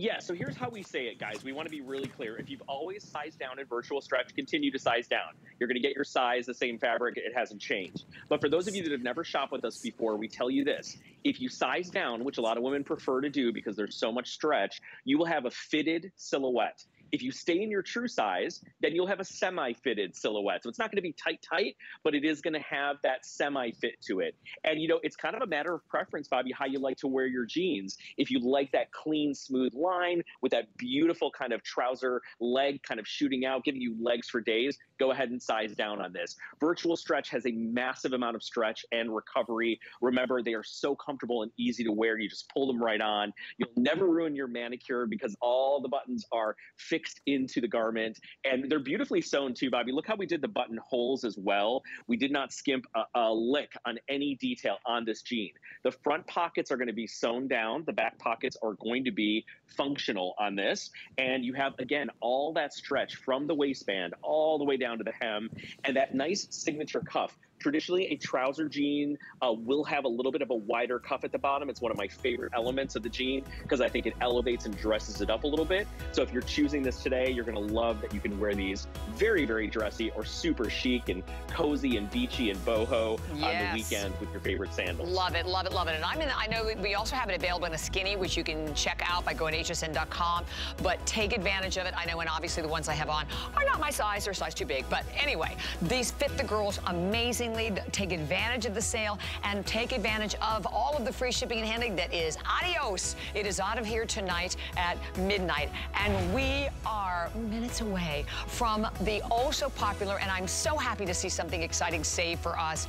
Yeah, so here's how we say it, guys. We want to be really clear. If you've always sized down in virtual stretch, continue to size down. You're going to get your size, the same fabric, it hasn't changed. But for those of you that have never shopped with us before, we tell you this. If you size down, which a lot of women prefer to do because there's so much stretch, you will have a fitted silhouette. If you stay in your true size, then you'll have a semi-fitted silhouette. So it's not going to be tight, tight, but it is going to have that semi-fit to it. And you know, it's kind of a matter of preference, Bobbi, how you like to wear your jeans. If you like that clean, smooth line with that beautiful kind of trouser leg kind of shooting out, giving you legs for days, go ahead and size down on this. Virtual stretch has a massive amount of stretch and recovery. Remember, they are so comfortable and easy to wear. You just pull them right on. You'll never ruin your manicure because all the buttons are fixed fixed into the garment. And they're beautifully sewn too, Bobbi. Look how we did the button holes as well. We did not skimp a, a lick on any detail on this jean. The front pockets are going to be sewn down. The back pockets are going to be functional on this. And you have, again, all that stretch from the waistband all the way down to the hem and that nice signature cuff. Traditionally, a trouser jean uh, will have a little bit of a wider cuff at the bottom. It's one of my favorite elements of the jean because I think it elevates and dresses it up a little bit. So if you're choosing this today, you're going to love that you can wear these very, very dressy or super chic and cozy and beachy and boho yes. on the weekend with your favorite sandals. Love it, love it, love it. And I'm in, I know we also have it available in a skinny, which you can check out by going to hsn.com, but take advantage of it. I know, and obviously the ones I have on are not my size, they're size too big. But anyway, these fit the girls amazing Take advantage of the sale and take advantage of all of the free shipping and handling that is adios. It is out of here tonight at midnight. And we are minutes away from the oh so popular, and I'm so happy to see something exciting saved for us.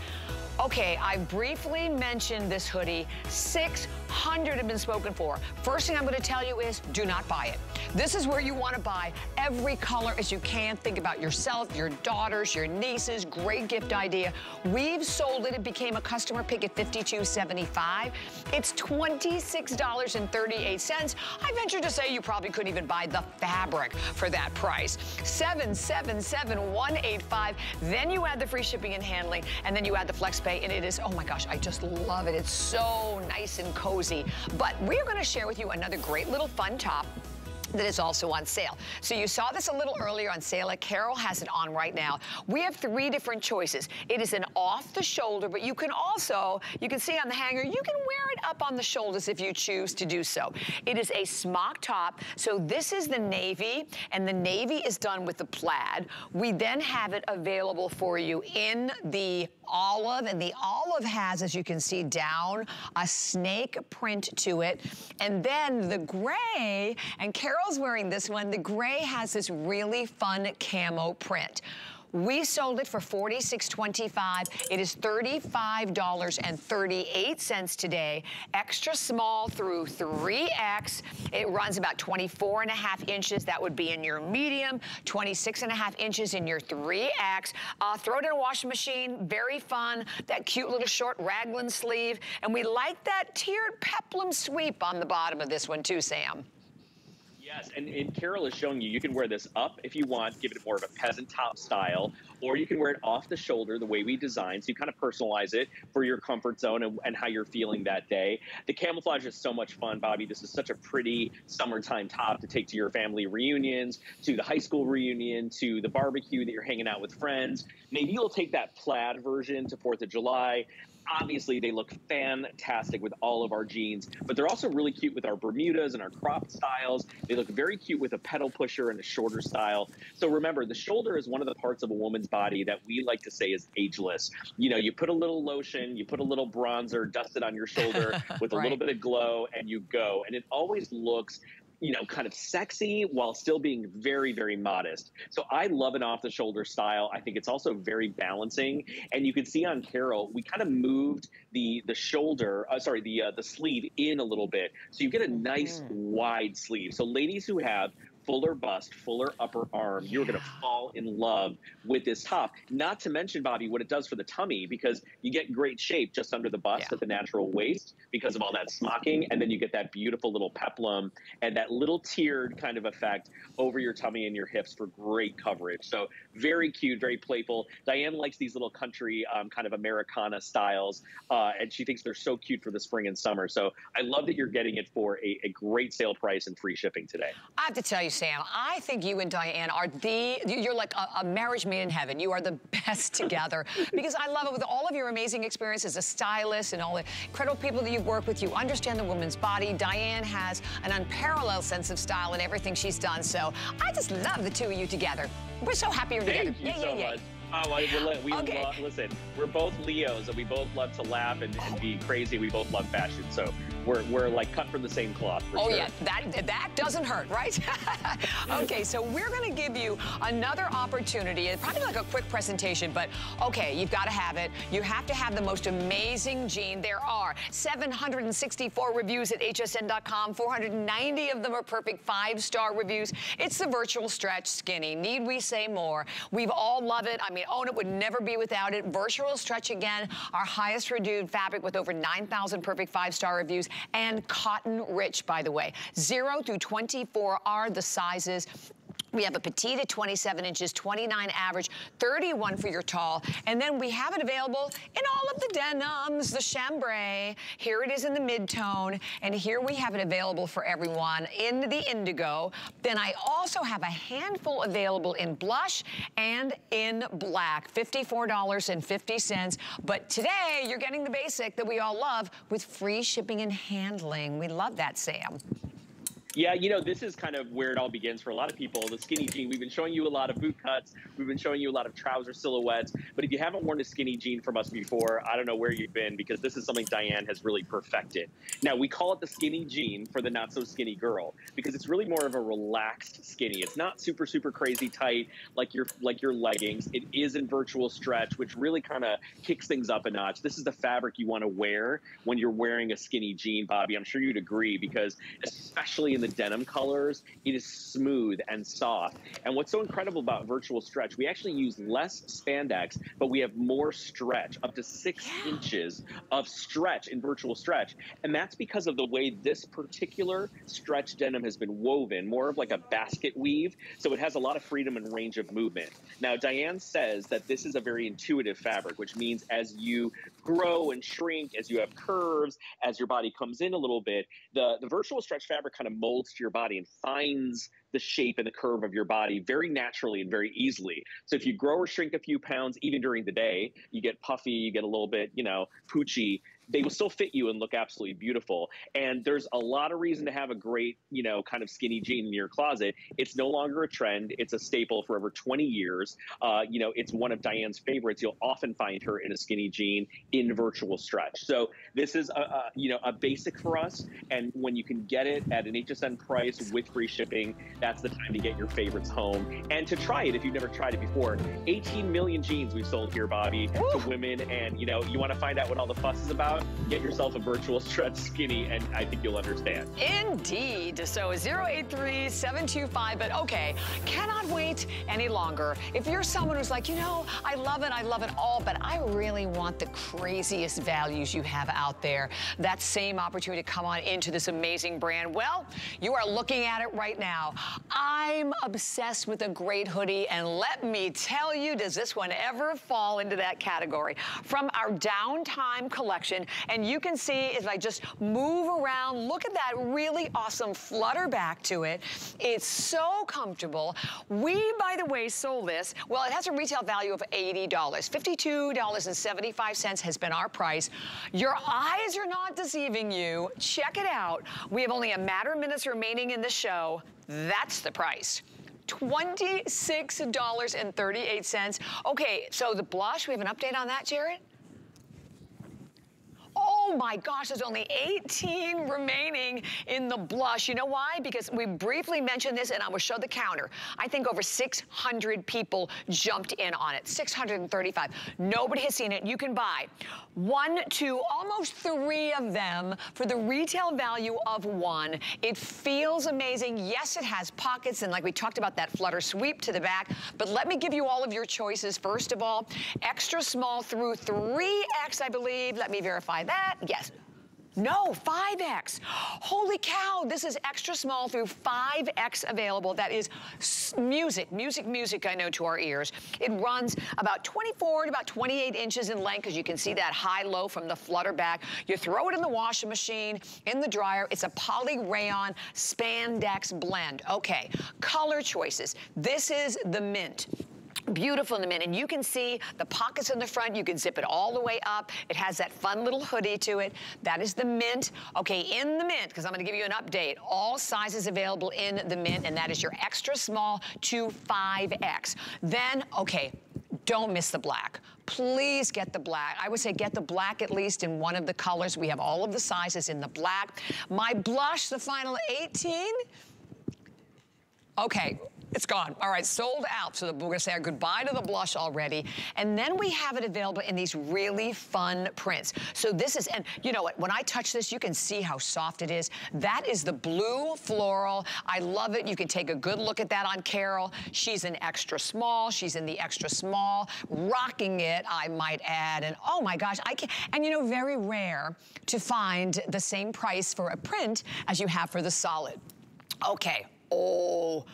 Okay, I briefly mentioned this hoodie. 600 have been spoken for. First thing I'm going to tell you is do not buy it. This is where you want to buy every color as you can. Think about yourself, your daughters, your nieces. Great gift idea. We've sold it. It became a customer pick at $52.75. It's $26.38. I venture to say you probably couldn't even buy the fabric for that price. 777185. Then you add the free shipping and handling, and then you add the flex pay and it is, oh my gosh, I just love it. It's so nice and cozy. But we're gonna share with you another great little fun top that is also on sale. So you saw this a little earlier on sale. Carol has it on right now. We have three different choices. It is an off the shoulder, but you can also, you can see on the hanger, you can wear it up on the shoulders if you choose to do so. It is a smock top. So this is the navy, and the navy is done with the plaid. We then have it available for you in the olive, and the olive has, as you can see down, a snake print to it. And then the gray, and Carol's wearing this one, the gray has this really fun camo print. We sold it for $46.25. It is $35.38 today. Extra small through 3X. It runs about 24 and a half inches. That would be in your medium, 26 and a half inches in your 3X. Uh, throw it in a washing machine. Very fun. That cute little short raglan sleeve. And we like that tiered peplum sweep on the bottom of this one too, Sam. Yes, and, and, Carol is showing you, you can wear this up if you want, give it more of a peasant top style, or you can wear it off the shoulder the way we designed. So you kind of personalize it for your comfort zone and, and how you're feeling that day. The camouflage is so much fun, Bobbi. This is such a pretty summertime top to take to your family reunions, to the high school reunion, to the barbecue that you're hanging out with friends. Maybe you'll take that plaid version to 4th of July obviously they look fantastic with all of our jeans, but they're also really cute with our Bermudas and our cropped styles. They look very cute with a pedal pusher and a shorter style. So remember, the shoulder is one of the parts of a woman's body that we like to say is ageless. You know, you put a little lotion, you put a little bronzer, dust it on your shoulder with right. a little bit of glow, and you go. And it always looks you know, kind of sexy while still being very, very modest. So I love an off the shoulder style. I think it's also very balancing. And you can see on Carol, we kind of moved the the shoulder, uh, sorry, the uh, the sleeve in a little bit. So you get a nice mm-hmm. wide sleeve. So ladies who have fuller bust, fuller upper arm, you're going to fall in love with this top. Not to mention, Bobbi, what it does for the tummy because you get great shape just under the bust yeah. at the natural waist because of all that smocking. And then you get that beautiful little peplum and that little tiered kind of effect over your tummy and your hips for great coverage. So very cute, very playful. Diane likes these little country um, kind of Americana styles, uh, and she thinks they're so cute for the spring and summer. So I love that you're getting it for a, a great sale price and free shipping today. I have to tell you, Sam, I think you and Diane are the, you're like a, a marriage made in heaven. You are the best together because I love it with all of your amazing experience as a stylist and all the incredible people that you've worked with. You understand the woman's body. Diane has an unparalleled sense of style in everything she's done. So I just love the two of you together. We're so happy you're together. Thank you yeah, so yeah, much. Oh, I, we okay. love, listen, we're both Leos and we both love to laugh and, and, be crazy. We both love fashion. So we're, we're like cut from the same cloth. oh, sure. yeah. That, that doesn't hurt, right? okay, so we're going to give you another opportunity. Probably like a quick presentation, but okay, you've got to have it. You have to have the most amazing jean. There are 764 reviews at hsn.com. 490 of them are perfect five-star reviews. It's the virtual stretch skinny. Need we say more? We've all loved it. I mean, own it would never be without it. Virtual stretch again, our highest reviewed fabric with over 9,000 perfect five-star reviews and cotton rich, by the way. Zero through 24 are the sizes. We have a petite at 27 inches, 29 average, 31 for your tall. And then we have it available in all of the denims, the chambray. Here it is in the mid-tone. And here we have it available for everyone in the indigo. Then I also have a handful available in blush and in black, $54.50. But today you're getting the basic that we all love with free shipping and handling. We love that, Sam. Yeah, you know, this is kind of where it all begins for a lot of people. The skinny jean, we've been showing you a lot of boot cuts. We've been showing you a lot of trouser silhouettes. But if you haven't worn a skinny jean from us before, I don't know where you've been because this is something Diane has really perfected. Now, we call it the skinny jean for the not so skinny girl because it's really more of a relaxed skinny. It's not super, super crazy tight like your like your leggings. It is in virtual stretch, which really kind of kicks things up a notch. This is the fabric you want to wear when you're wearing a skinny jean, Bobbi. I'm sure you'd agree because especially in the denim colors, it is smooth and soft. And what's so incredible about virtual stretch, we actually use less spandex, but we have more stretch, up to six yeah. inches of stretch in virtual stretch. And that's because of the way this particular stretch denim has been woven, more of like a basket weave. So it has a lot of freedom and range of movement. Now, Diane says that this is a very intuitive fabric, which means as you grow and shrink, as you have curves, as your body comes in a little bit, the, the virtual stretch fabric kind of molds to your body and finds the shape and the curve of your body very naturally and very easily. So if you grow or shrink a few pounds, even during the day, you get puffy, you get a little bit, you know, poochy, they will still fit you and look absolutely beautiful. And there's a lot of reason to have a great, you know, kind of skinny jean in your closet. It's no longer a trend. It's a staple for over 20 years. Uh, you know, it's one of Diane's favorites. You'll often find her in a skinny jean in virtual stretch. So this is a, a you know a basic for us. And when you can get it at an HSN price with free shipping, that's the time to get your favorites home and to try it if you've never tried it before. 18 million jeans we've sold here, Bobbi, Woo! to women. And you know, you want to find out what all the fuss is about? Get yourself a virtual stretch skinny, and I think you'll understand. Indeed. So 083-725, but okay, cannot wait any longer. If you're someone who's like, you know, I love it, I love it all, but I really want the craziest values you have out there, that same opportunity to come on into this amazing brand, well, you are looking at it right now. I'm obsessed with a great hoodie, and let me tell you, does this one ever fall into that category? From our downtime collection, and you can see if I just move around, look at that really awesome flutter back to it. It's so comfortable. We, by the way, sold this. Well, it has a retail value of $80. $52.75 has been our price. Your eyes are not deceiving you. Check it out. We have only a matter of minutes remaining in the show. That's the price. $26.38. Okay, so the blush, we have an update on that, Jared? Oh my gosh, there's only 18 remaining in the blush. You know why? Because we briefly mentioned this and I will show the counter. I think over 600 people jumped in on it, 635. Nobody has seen it. You can buy one, two, almost three of them for the retail value of one. It feels amazing. Yes, it has pockets and like we talked about that flutter sweep to the back, but let me give you all of your choices. First of all, extra small through 3X, I believe. Let me verify that. Yes. No, 5X. Holy cow, this is extra small through 5X available. That is music, music, music, I know, to our ears. It runs about 24 to about 28 inches in length, because you can see that high-low from the flutter back. You throw it in the washing machine, in the dryer. It's a poly rayon spandex blend. Okay, color choices. This is the mint beautiful in the mint. And you can see the pockets in the front. You can zip it all the way up. It has that fun little hoodie to it. That is the mint. Okay, in the mint, because I'm going to give you an update, all sizes available in the mint, and that is your extra small to 5X. Then, okay, don't miss the black. Please get the black. I would say get the black at least in one of the colors. We have all of the sizes in the black. My blush, the final 18. Okay, it's gone. All right, sold out. So we're gonna say our goodbye to the blush already. And then we have it available in these really fun prints. So this is, and you know what, when I touch this, you can see how soft it is. That is the blue floral. I love it. You can take a good look at that on Carol. She's an extra small. She's in the extra small, rocking it, I might add. And oh my gosh, I can, and you know, very rare to find the same price for a print as you have for the solid. Okay, oh,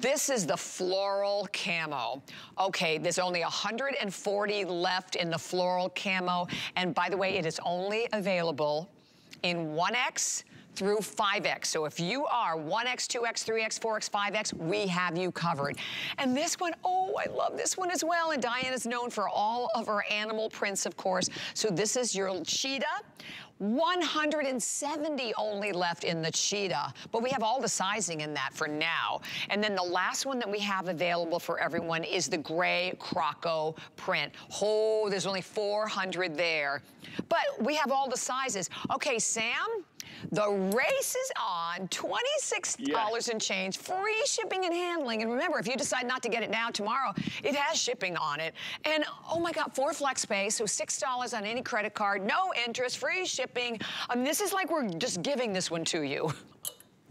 this is the floral camo. Okay, there's only 140 left in the floral camo. And by the way, it is only available in 1X through 5X. So if you are 1X, 2X, 3X, 4X, 5X, we have you covered. And this one, oh, I love this one as well. And Diane is known for all of her animal prints, of course. So this is your cheetah. 170 only left in the cheetah, but we have all the sizing in that for now. And then the last one that we have available for everyone is the gray Croco print. Oh, there's only 400 there. But we have all the sizes. Okay, Sam, the race is on. $26 yes. and change. Free shipping and handling. And remember, if you decide not to get it now, tomorrow, it has shipping on it. And oh my God, four flex pay, so $6 on any credit card, no interest, free shipping. Um, this is like we're just giving this one to you.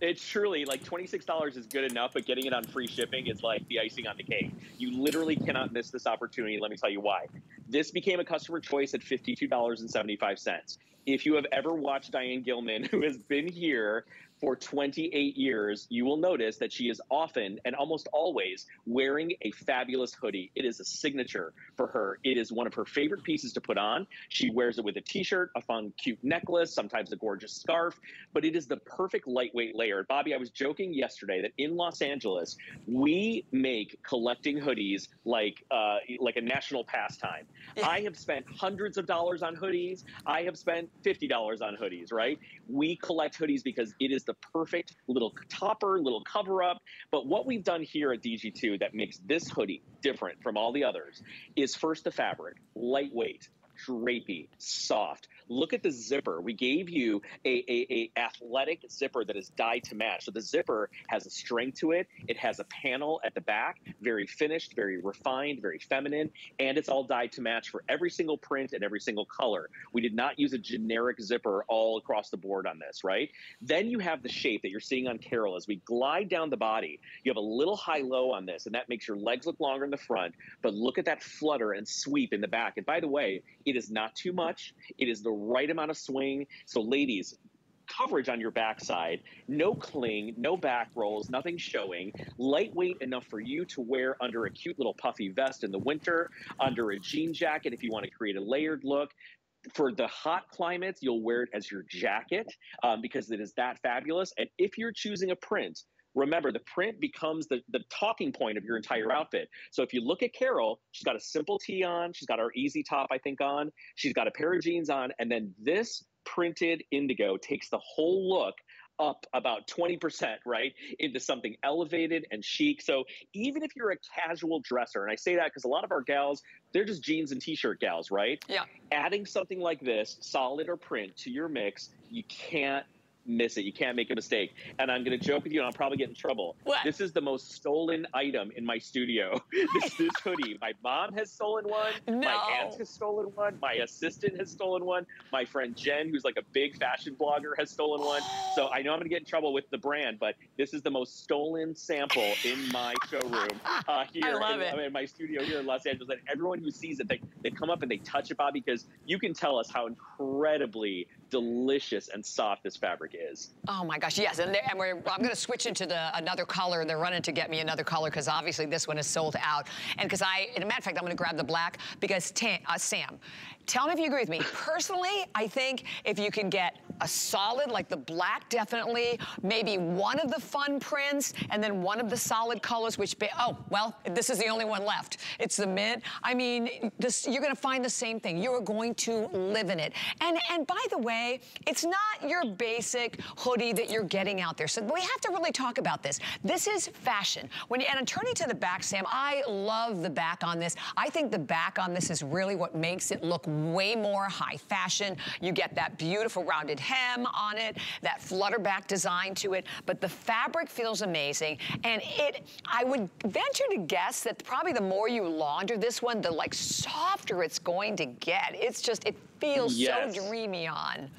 It's truly like $26 is good enough, but getting it on free shipping is like the icing on the cake. You literally cannot miss this opportunity. Let me tell you why. This became a customer choice at $52.75 if you have ever watched Diane Gilman, who has been here for 28 years, you will notice that she is often and almost always wearing a fabulous hoodie. It is a signature for her. It is one of her favorite pieces to put on. She wears it with a t-shirt, a fun, cute necklace, sometimes a gorgeous scarf, but it is the perfect lightweight layer. Bobbi, I was joking yesterday that in Los Angeles, we make collecting hoodies like uh, like a national pastime. I have spent hundreds of dollars on hoodies. I have spent $50 on hoodies, right? We collect hoodies because it is the perfect little topper, little cover up. But what we've done here at DG2 that makes this hoodie different from all the others is first the fabric, lightweight, drapey, soft. Look at the zipper. We gave you a, a, a, athletic zipper that is dyed to match. So the zipper has a strength to it. It has a panel at the back, very finished, very refined, very feminine, and it's all dyed to match for every single print and every single color. We did not use a generic zipper all across the board on this, right? Then you have the shape that you're seeing on Carol as we glide down the body. You have a little high-low on this, and that makes your legs look longer in the front, but look at that flutter and sweep in the back. And by the way, it is not too much. It is the right amount of swing. So, ladies, coverage on your backside, no cling, no back rolls, nothing showing, lightweight enough for you to wear under a cute little puffy vest in the winter, under a jean jacket if you want to create a layered look. For the hot climates, you'll wear it as your jacket um, because it is that fabulous. And if you're choosing a print, remember the print becomes the, the talking point of your entire outfit. So if you look at Carol, she's got a simple tee on, she's got her easy top, I think, on, she's got a pair of jeans on, and then this printed indigo takes the whole look up about 20%, right, into something elevated and chic. So even if you're a casual dresser, and I say that because a lot of our gals, they're just jeans and t shirt gals, right? Yeah. Adding something like this, solid or print, to your mix, you can't miss it. You can't make a mistake. And I'm going to joke with you, and I'll probably get in trouble. What? This is the most stolen item in my studio. this this hoodie. My mom has stolen one. No. My aunt has stolen one. My assistant has stolen one. My friend Jen, who's like a big fashion blogger, has stolen one. So I know I'm going to get in trouble with the brand, but this is the most stolen sample in my showroom uh, here I love in, it. in my studio here in Los Angeles. And everyone who sees it, they, they come up and they touch it, Bobbi, because you can tell us how incredibly delicious and soft this fabric is. Oh my gosh, yes, and, and I'm going to switch into the another color. They're running to get me another color because obviously this one is sold out. And because I, in a matter of fact, I'm going to grab the black because uh, Sam, tell me if you agree with me. Personally, I think if you can get a solid, like the black definitely, maybe one of the fun prints, and then one of the solid colors, which, oh, well, this is the only one left. It's the mint. I mean, this, you're gonna find the same thing. You're going to live in it. And, and by the way, it's not your basic hoodie that you're getting out there. So we have to really talk about this. This is fashion. When and turning to the back, Sam, I love the back on this. I think the back on this is really what makes it look way more high fashion. You get that beautiful rounded hem on it, that flutterback design to it, but the fabric feels amazing. And it, I would venture to guess that probably the more you launder this one, the like softer it's going to get. It's just, it feels yes. so dreamy on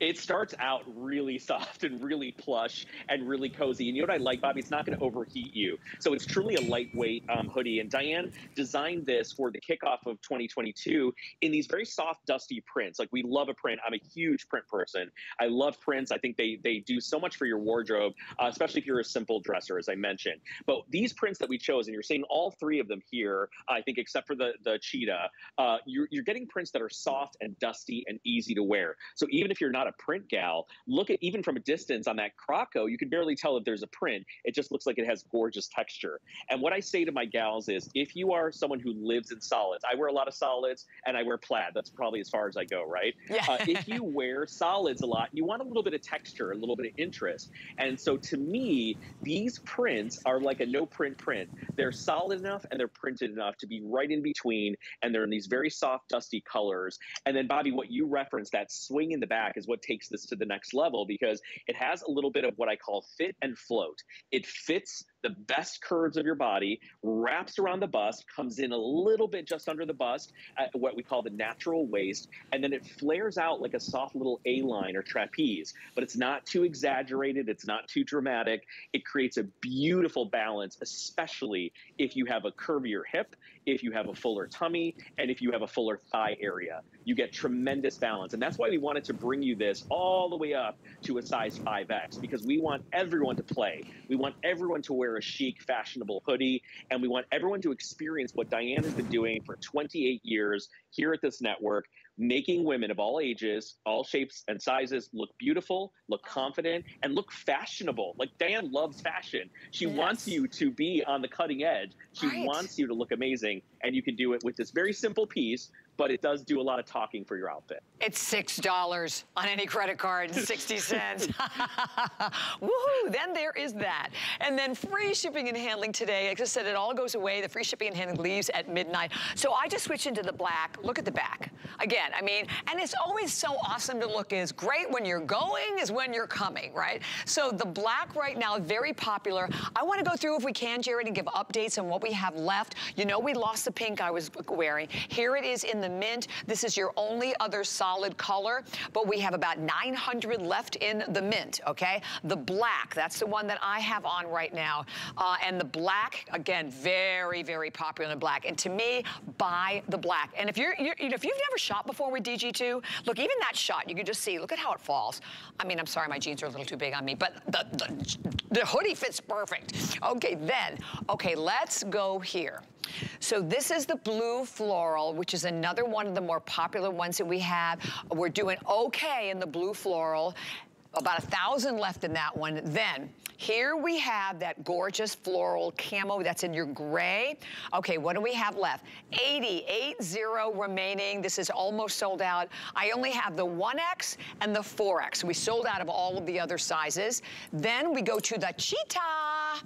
it starts out really soft and really plush and really cozy. And you know what I like, Bobbi? It's not going to overheat you. So it's truly a lightweight um, hoodie. And Diane designed this for the kickoff of 2022 in these very soft, dusty prints. Like we love a print. I'm a huge print person. I love prints. I think they they do so much for your wardrobe, uh, especially if you're a simple dresser, as I mentioned. But these prints that we chose, and you're seeing all three of them here, I think, except for the the cheetah, uh, you're you're getting prints that are soft and dusty and easy to wear. So even if you're not a print gal, look at even from a distance on that croco, you can barely tell if there's a print. It just looks like it has gorgeous texture. And what I say to my gals is if you are someone who lives in solids, I wear a lot of solids and I wear plaid. That's probably as far as I go, right? Yeah. uh, if you wear solids a lot, you want a little bit of texture, a little bit of interest. And so to me, these prints are like a no print print. They're solid enough and they're printed enough to be right in between. And they're in these very soft, dusty colors. And then, Bobbi, what you referenced, that swing in the back, is what takes this to the next level because it has a little bit of what I call fit and float. It fits the best curves of your body, wraps around the bust, comes in a little bit just under the bust, at what we call the natural waist, and then it flares out like a soft little A-line or trapeze. But it's not too exaggerated, it's not too dramatic. It creates a beautiful balance, especially if you have a curvier hip, if you have a fuller tummy, and if you have a fuller thigh area. You get tremendous balance. And that's why we wanted to bring you this all the way up to a size 5X, because we want everyone to play. We want everyone to wear a chic, fashionable hoodie, and we want everyone to experience what Diane has been doing for 28 years here at this network, making women of all ages, all shapes and sizes look beautiful, look confident, and look fashionable. Like Diane loves fashion. She yes. wants you to be on the cutting edge. She right. wants you to look amazing, and you can do it with this very simple piece but it does do a lot of talking for your outfit. It's $6 on any credit card, 60 cents. Woohoo, then there is that. And then free shipping and handling today. Like I said, it all goes away. The free shipping and handling leaves at midnight. So I just switched into the black. Look at the back. Again, I mean, and it's always so awesome to look as great when you're going as when you're coming, right? So the black right now, very popular. I want to go through, if we can, Jared, and give updates on what we have left. You know we lost the pink I was wearing. Here it is in the the mint. This is your only other solid color, but we have about 900 left in the mint, okay? The black, that's the one that I have on right now. Uh, and the black, again, very, very popular in black. And to me, buy the black. And if you're, you're you know, if you've never shot before with DG2, look, even that shot, you can just see, look at how it falls. I mean, I'm sorry, my jeans are a little too big on me, but the, the, the hoodie fits perfect. Okay, then, okay, let's go here. So this is the blue floral, which is another one of the more popular ones that we have. We're doing okay in the blue floral about a thousand left in that one. Then here we have that gorgeous floral camo that's in your gray. Okay, what do we have left? 80, 80 remaining. This is almost sold out. I only have the 1X and the 4X. We sold out of all of the other sizes. Then we go to the cheetah.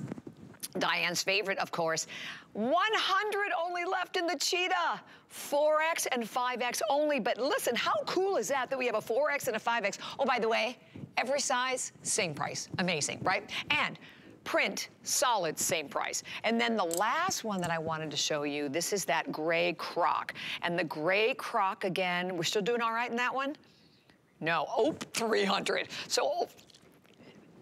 Diane's favorite, of course. 100 only left in the cheetah. 4X and 5X only. But listen, how cool is that that we have a 4X and a 5X? Oh, by the way, every size, same price. Amazing, right? And print, solid, same price. And then the last one that I wanted to show you, this is that gray croc. And the gray croc, again, we're still doing all right in that one? No, oh, 300. So oh,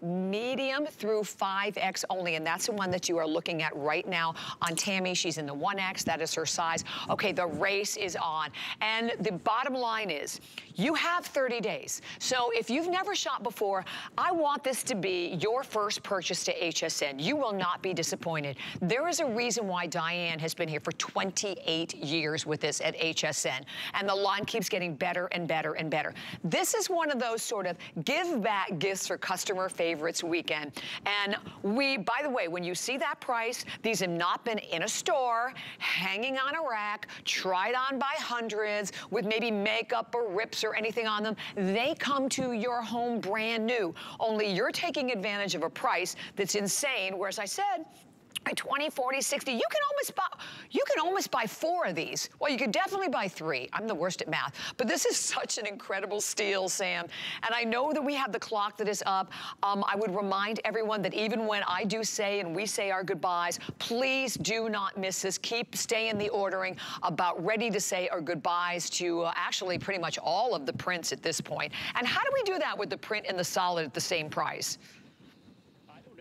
medium through 5X only, and that's the one that you are looking at right now on Tammy. She's in the 1X, that is her size. Okay, the race is on. And the bottom line is, you have 30 days. So if you've never shot before, I want this to be your first purchase to HSN. You will not be disappointed. There is a reason why Diane has been here for 28 years with this at HSN. And the line keeps getting better and better and better. This is one of those sort of give back gifts for customer favorites weekend. And we, by the way, when you see that price, these have not been in a store, hanging on a rack, tried on by hundreds with maybe makeup or rips or anything on them. They come to your home brand new. Only you're taking advantage of a price that's insane, whereas I said, 20, 40, 60, you can almost buy, you can almost buy four of these. Well, you could definitely buy three. I'm the worst at math. But this is such an incredible steal, Sam. And I know that we have the clock that is up. Um, I would remind everyone that even when I do say and we say our goodbyes, please do not miss this. Keep staying the ordering about ready to say our goodbyes to uh, actually pretty much all of the prints at this point. And how do we do that with the print and the solid at the same price?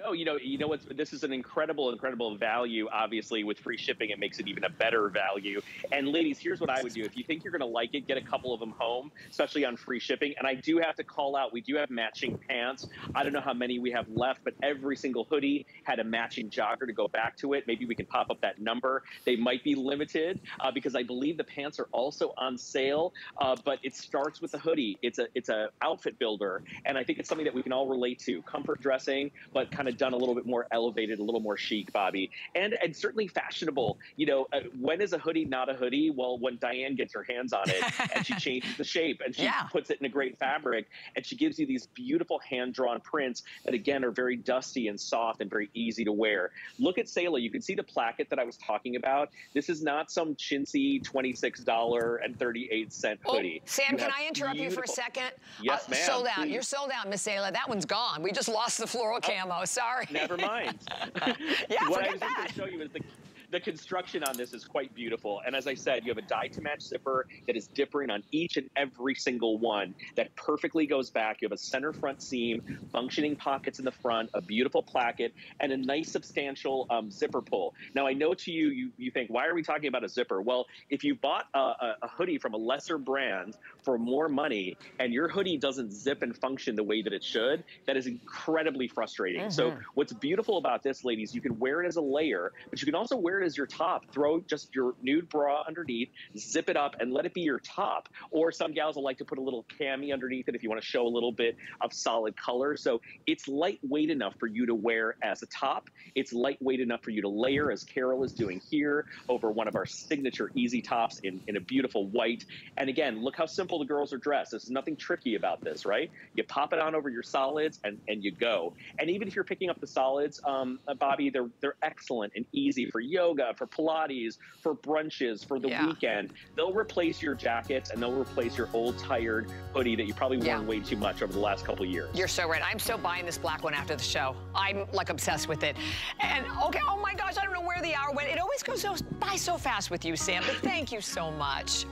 No, you know, you know what? This is an incredible, incredible value. Obviously, with free shipping, it makes it even a better value. And ladies, here's what I would do: if you think you're going to like it, get a couple of them home, especially on free shipping. And I do have to call out: we do have matching pants. I don't know how many we have left, but every single hoodie had a matching jogger to go back to it. Maybe we can pop up that number. They might be limited uh, because I believe the pants are also on sale. Uh, but it starts with the hoodie. It's a it's a outfit builder, and I think it's something that we can all relate to: comfort dressing, but kind of of done a little bit more elevated, a little more chic, Bobbi, and and certainly fashionable. You know, uh, when is a hoodie not a hoodie? Well, when Diane gets her hands on it and she changes the shape and she yeah. puts it in a great fabric and she gives you these beautiful hand drawn prints that again are very dusty and soft and very easy to wear. Look at Selah. You can see the placket that I was talking about. This is not some chintzy twenty six dollar and thirty eight cent oh, hoodie. Oh, Sam, you can I interrupt beautiful... you for a second? Yes, uh, ma'am. Sold out. Please. You're sold out, Miss Selah. That one's gone. We just lost the floral camo. So Sorry. Never mind. yeah, what forget I was that. going to show you is the the construction on this is quite beautiful. And as I said, you have a die to match zipper that is differing on each and every single one that perfectly goes back. You have a center front seam, functioning pockets in the front, a beautiful placket, and a nice substantial um, zipper pull. Now, I know to you, you, you think, why are we talking about a zipper? Well, if you bought a, a, a hoodie from a lesser brand for more money and your hoodie doesn't zip and function the way that it should, that is incredibly frustrating. Mm-hmm. So what's beautiful about this, ladies, you can wear it as a layer, but you can also wear it as your top. Throw just your nude bra underneath, zip it up, and let it be your top. Or some gals will like to put a little cami underneath it if you want to show a little bit of solid color. So it's lightweight enough for you to wear as a top. It's lightweight enough for you to layer, as Carol is doing here, over one of our signature easy tops in, in a beautiful white. And again, look how simple the girls are dressed. There's nothing tricky about this, right? You pop it on over your solids and, and you go. And even if you're picking up the solids, um, uh, Bobbi, they're, they're excellent and easy for yoga, for Pilates, for brunches, for the Yeah. weekend. They'll replace your jackets and they'll replace your old tired hoodie that you probably worn way too much over the last couple years. You're so right. I'm so buying this black one after the show. I'm like obsessed with it. And okay, oh my gosh, I don't know where the hour went. It always goes so, by so fast with you, Sam, but thank you so much.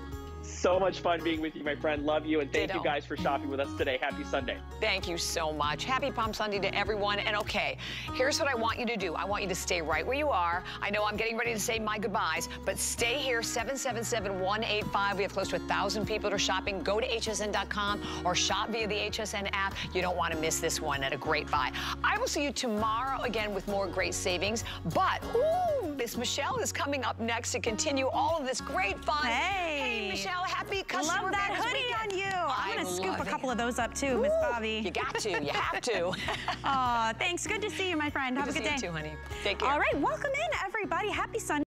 So much fun being with you, my friend. Love you. And thank Ditto. you guys for shopping with us today. Happy Sunday. Thank you so much. Happy Palm Sunday to everyone. And okay, here's what I want you to do. I want you to stay right where you are. I know I'm getting ready to say my goodbyes, but stay here, 777-185. We have close to a 1,000 people that are shopping. Go to hsn.com or shop via the HSN app. You don't want to miss this one at a great buy. I will see you tomorrow again with more great savings. But, ooh, Miss Michelle is coming up next to continue all of this great fun. Hey. Hey, Michelle, happy customer Love that hoodie weekend. on you. I'm gonna scoop a couple it. of those up too, Miss Bobbi. You got to. You have to. Aw, thanks. Good to see you, my friend. Have a good day. you too, honey. Take care. All right, welcome in, everybody. Happy Sunday.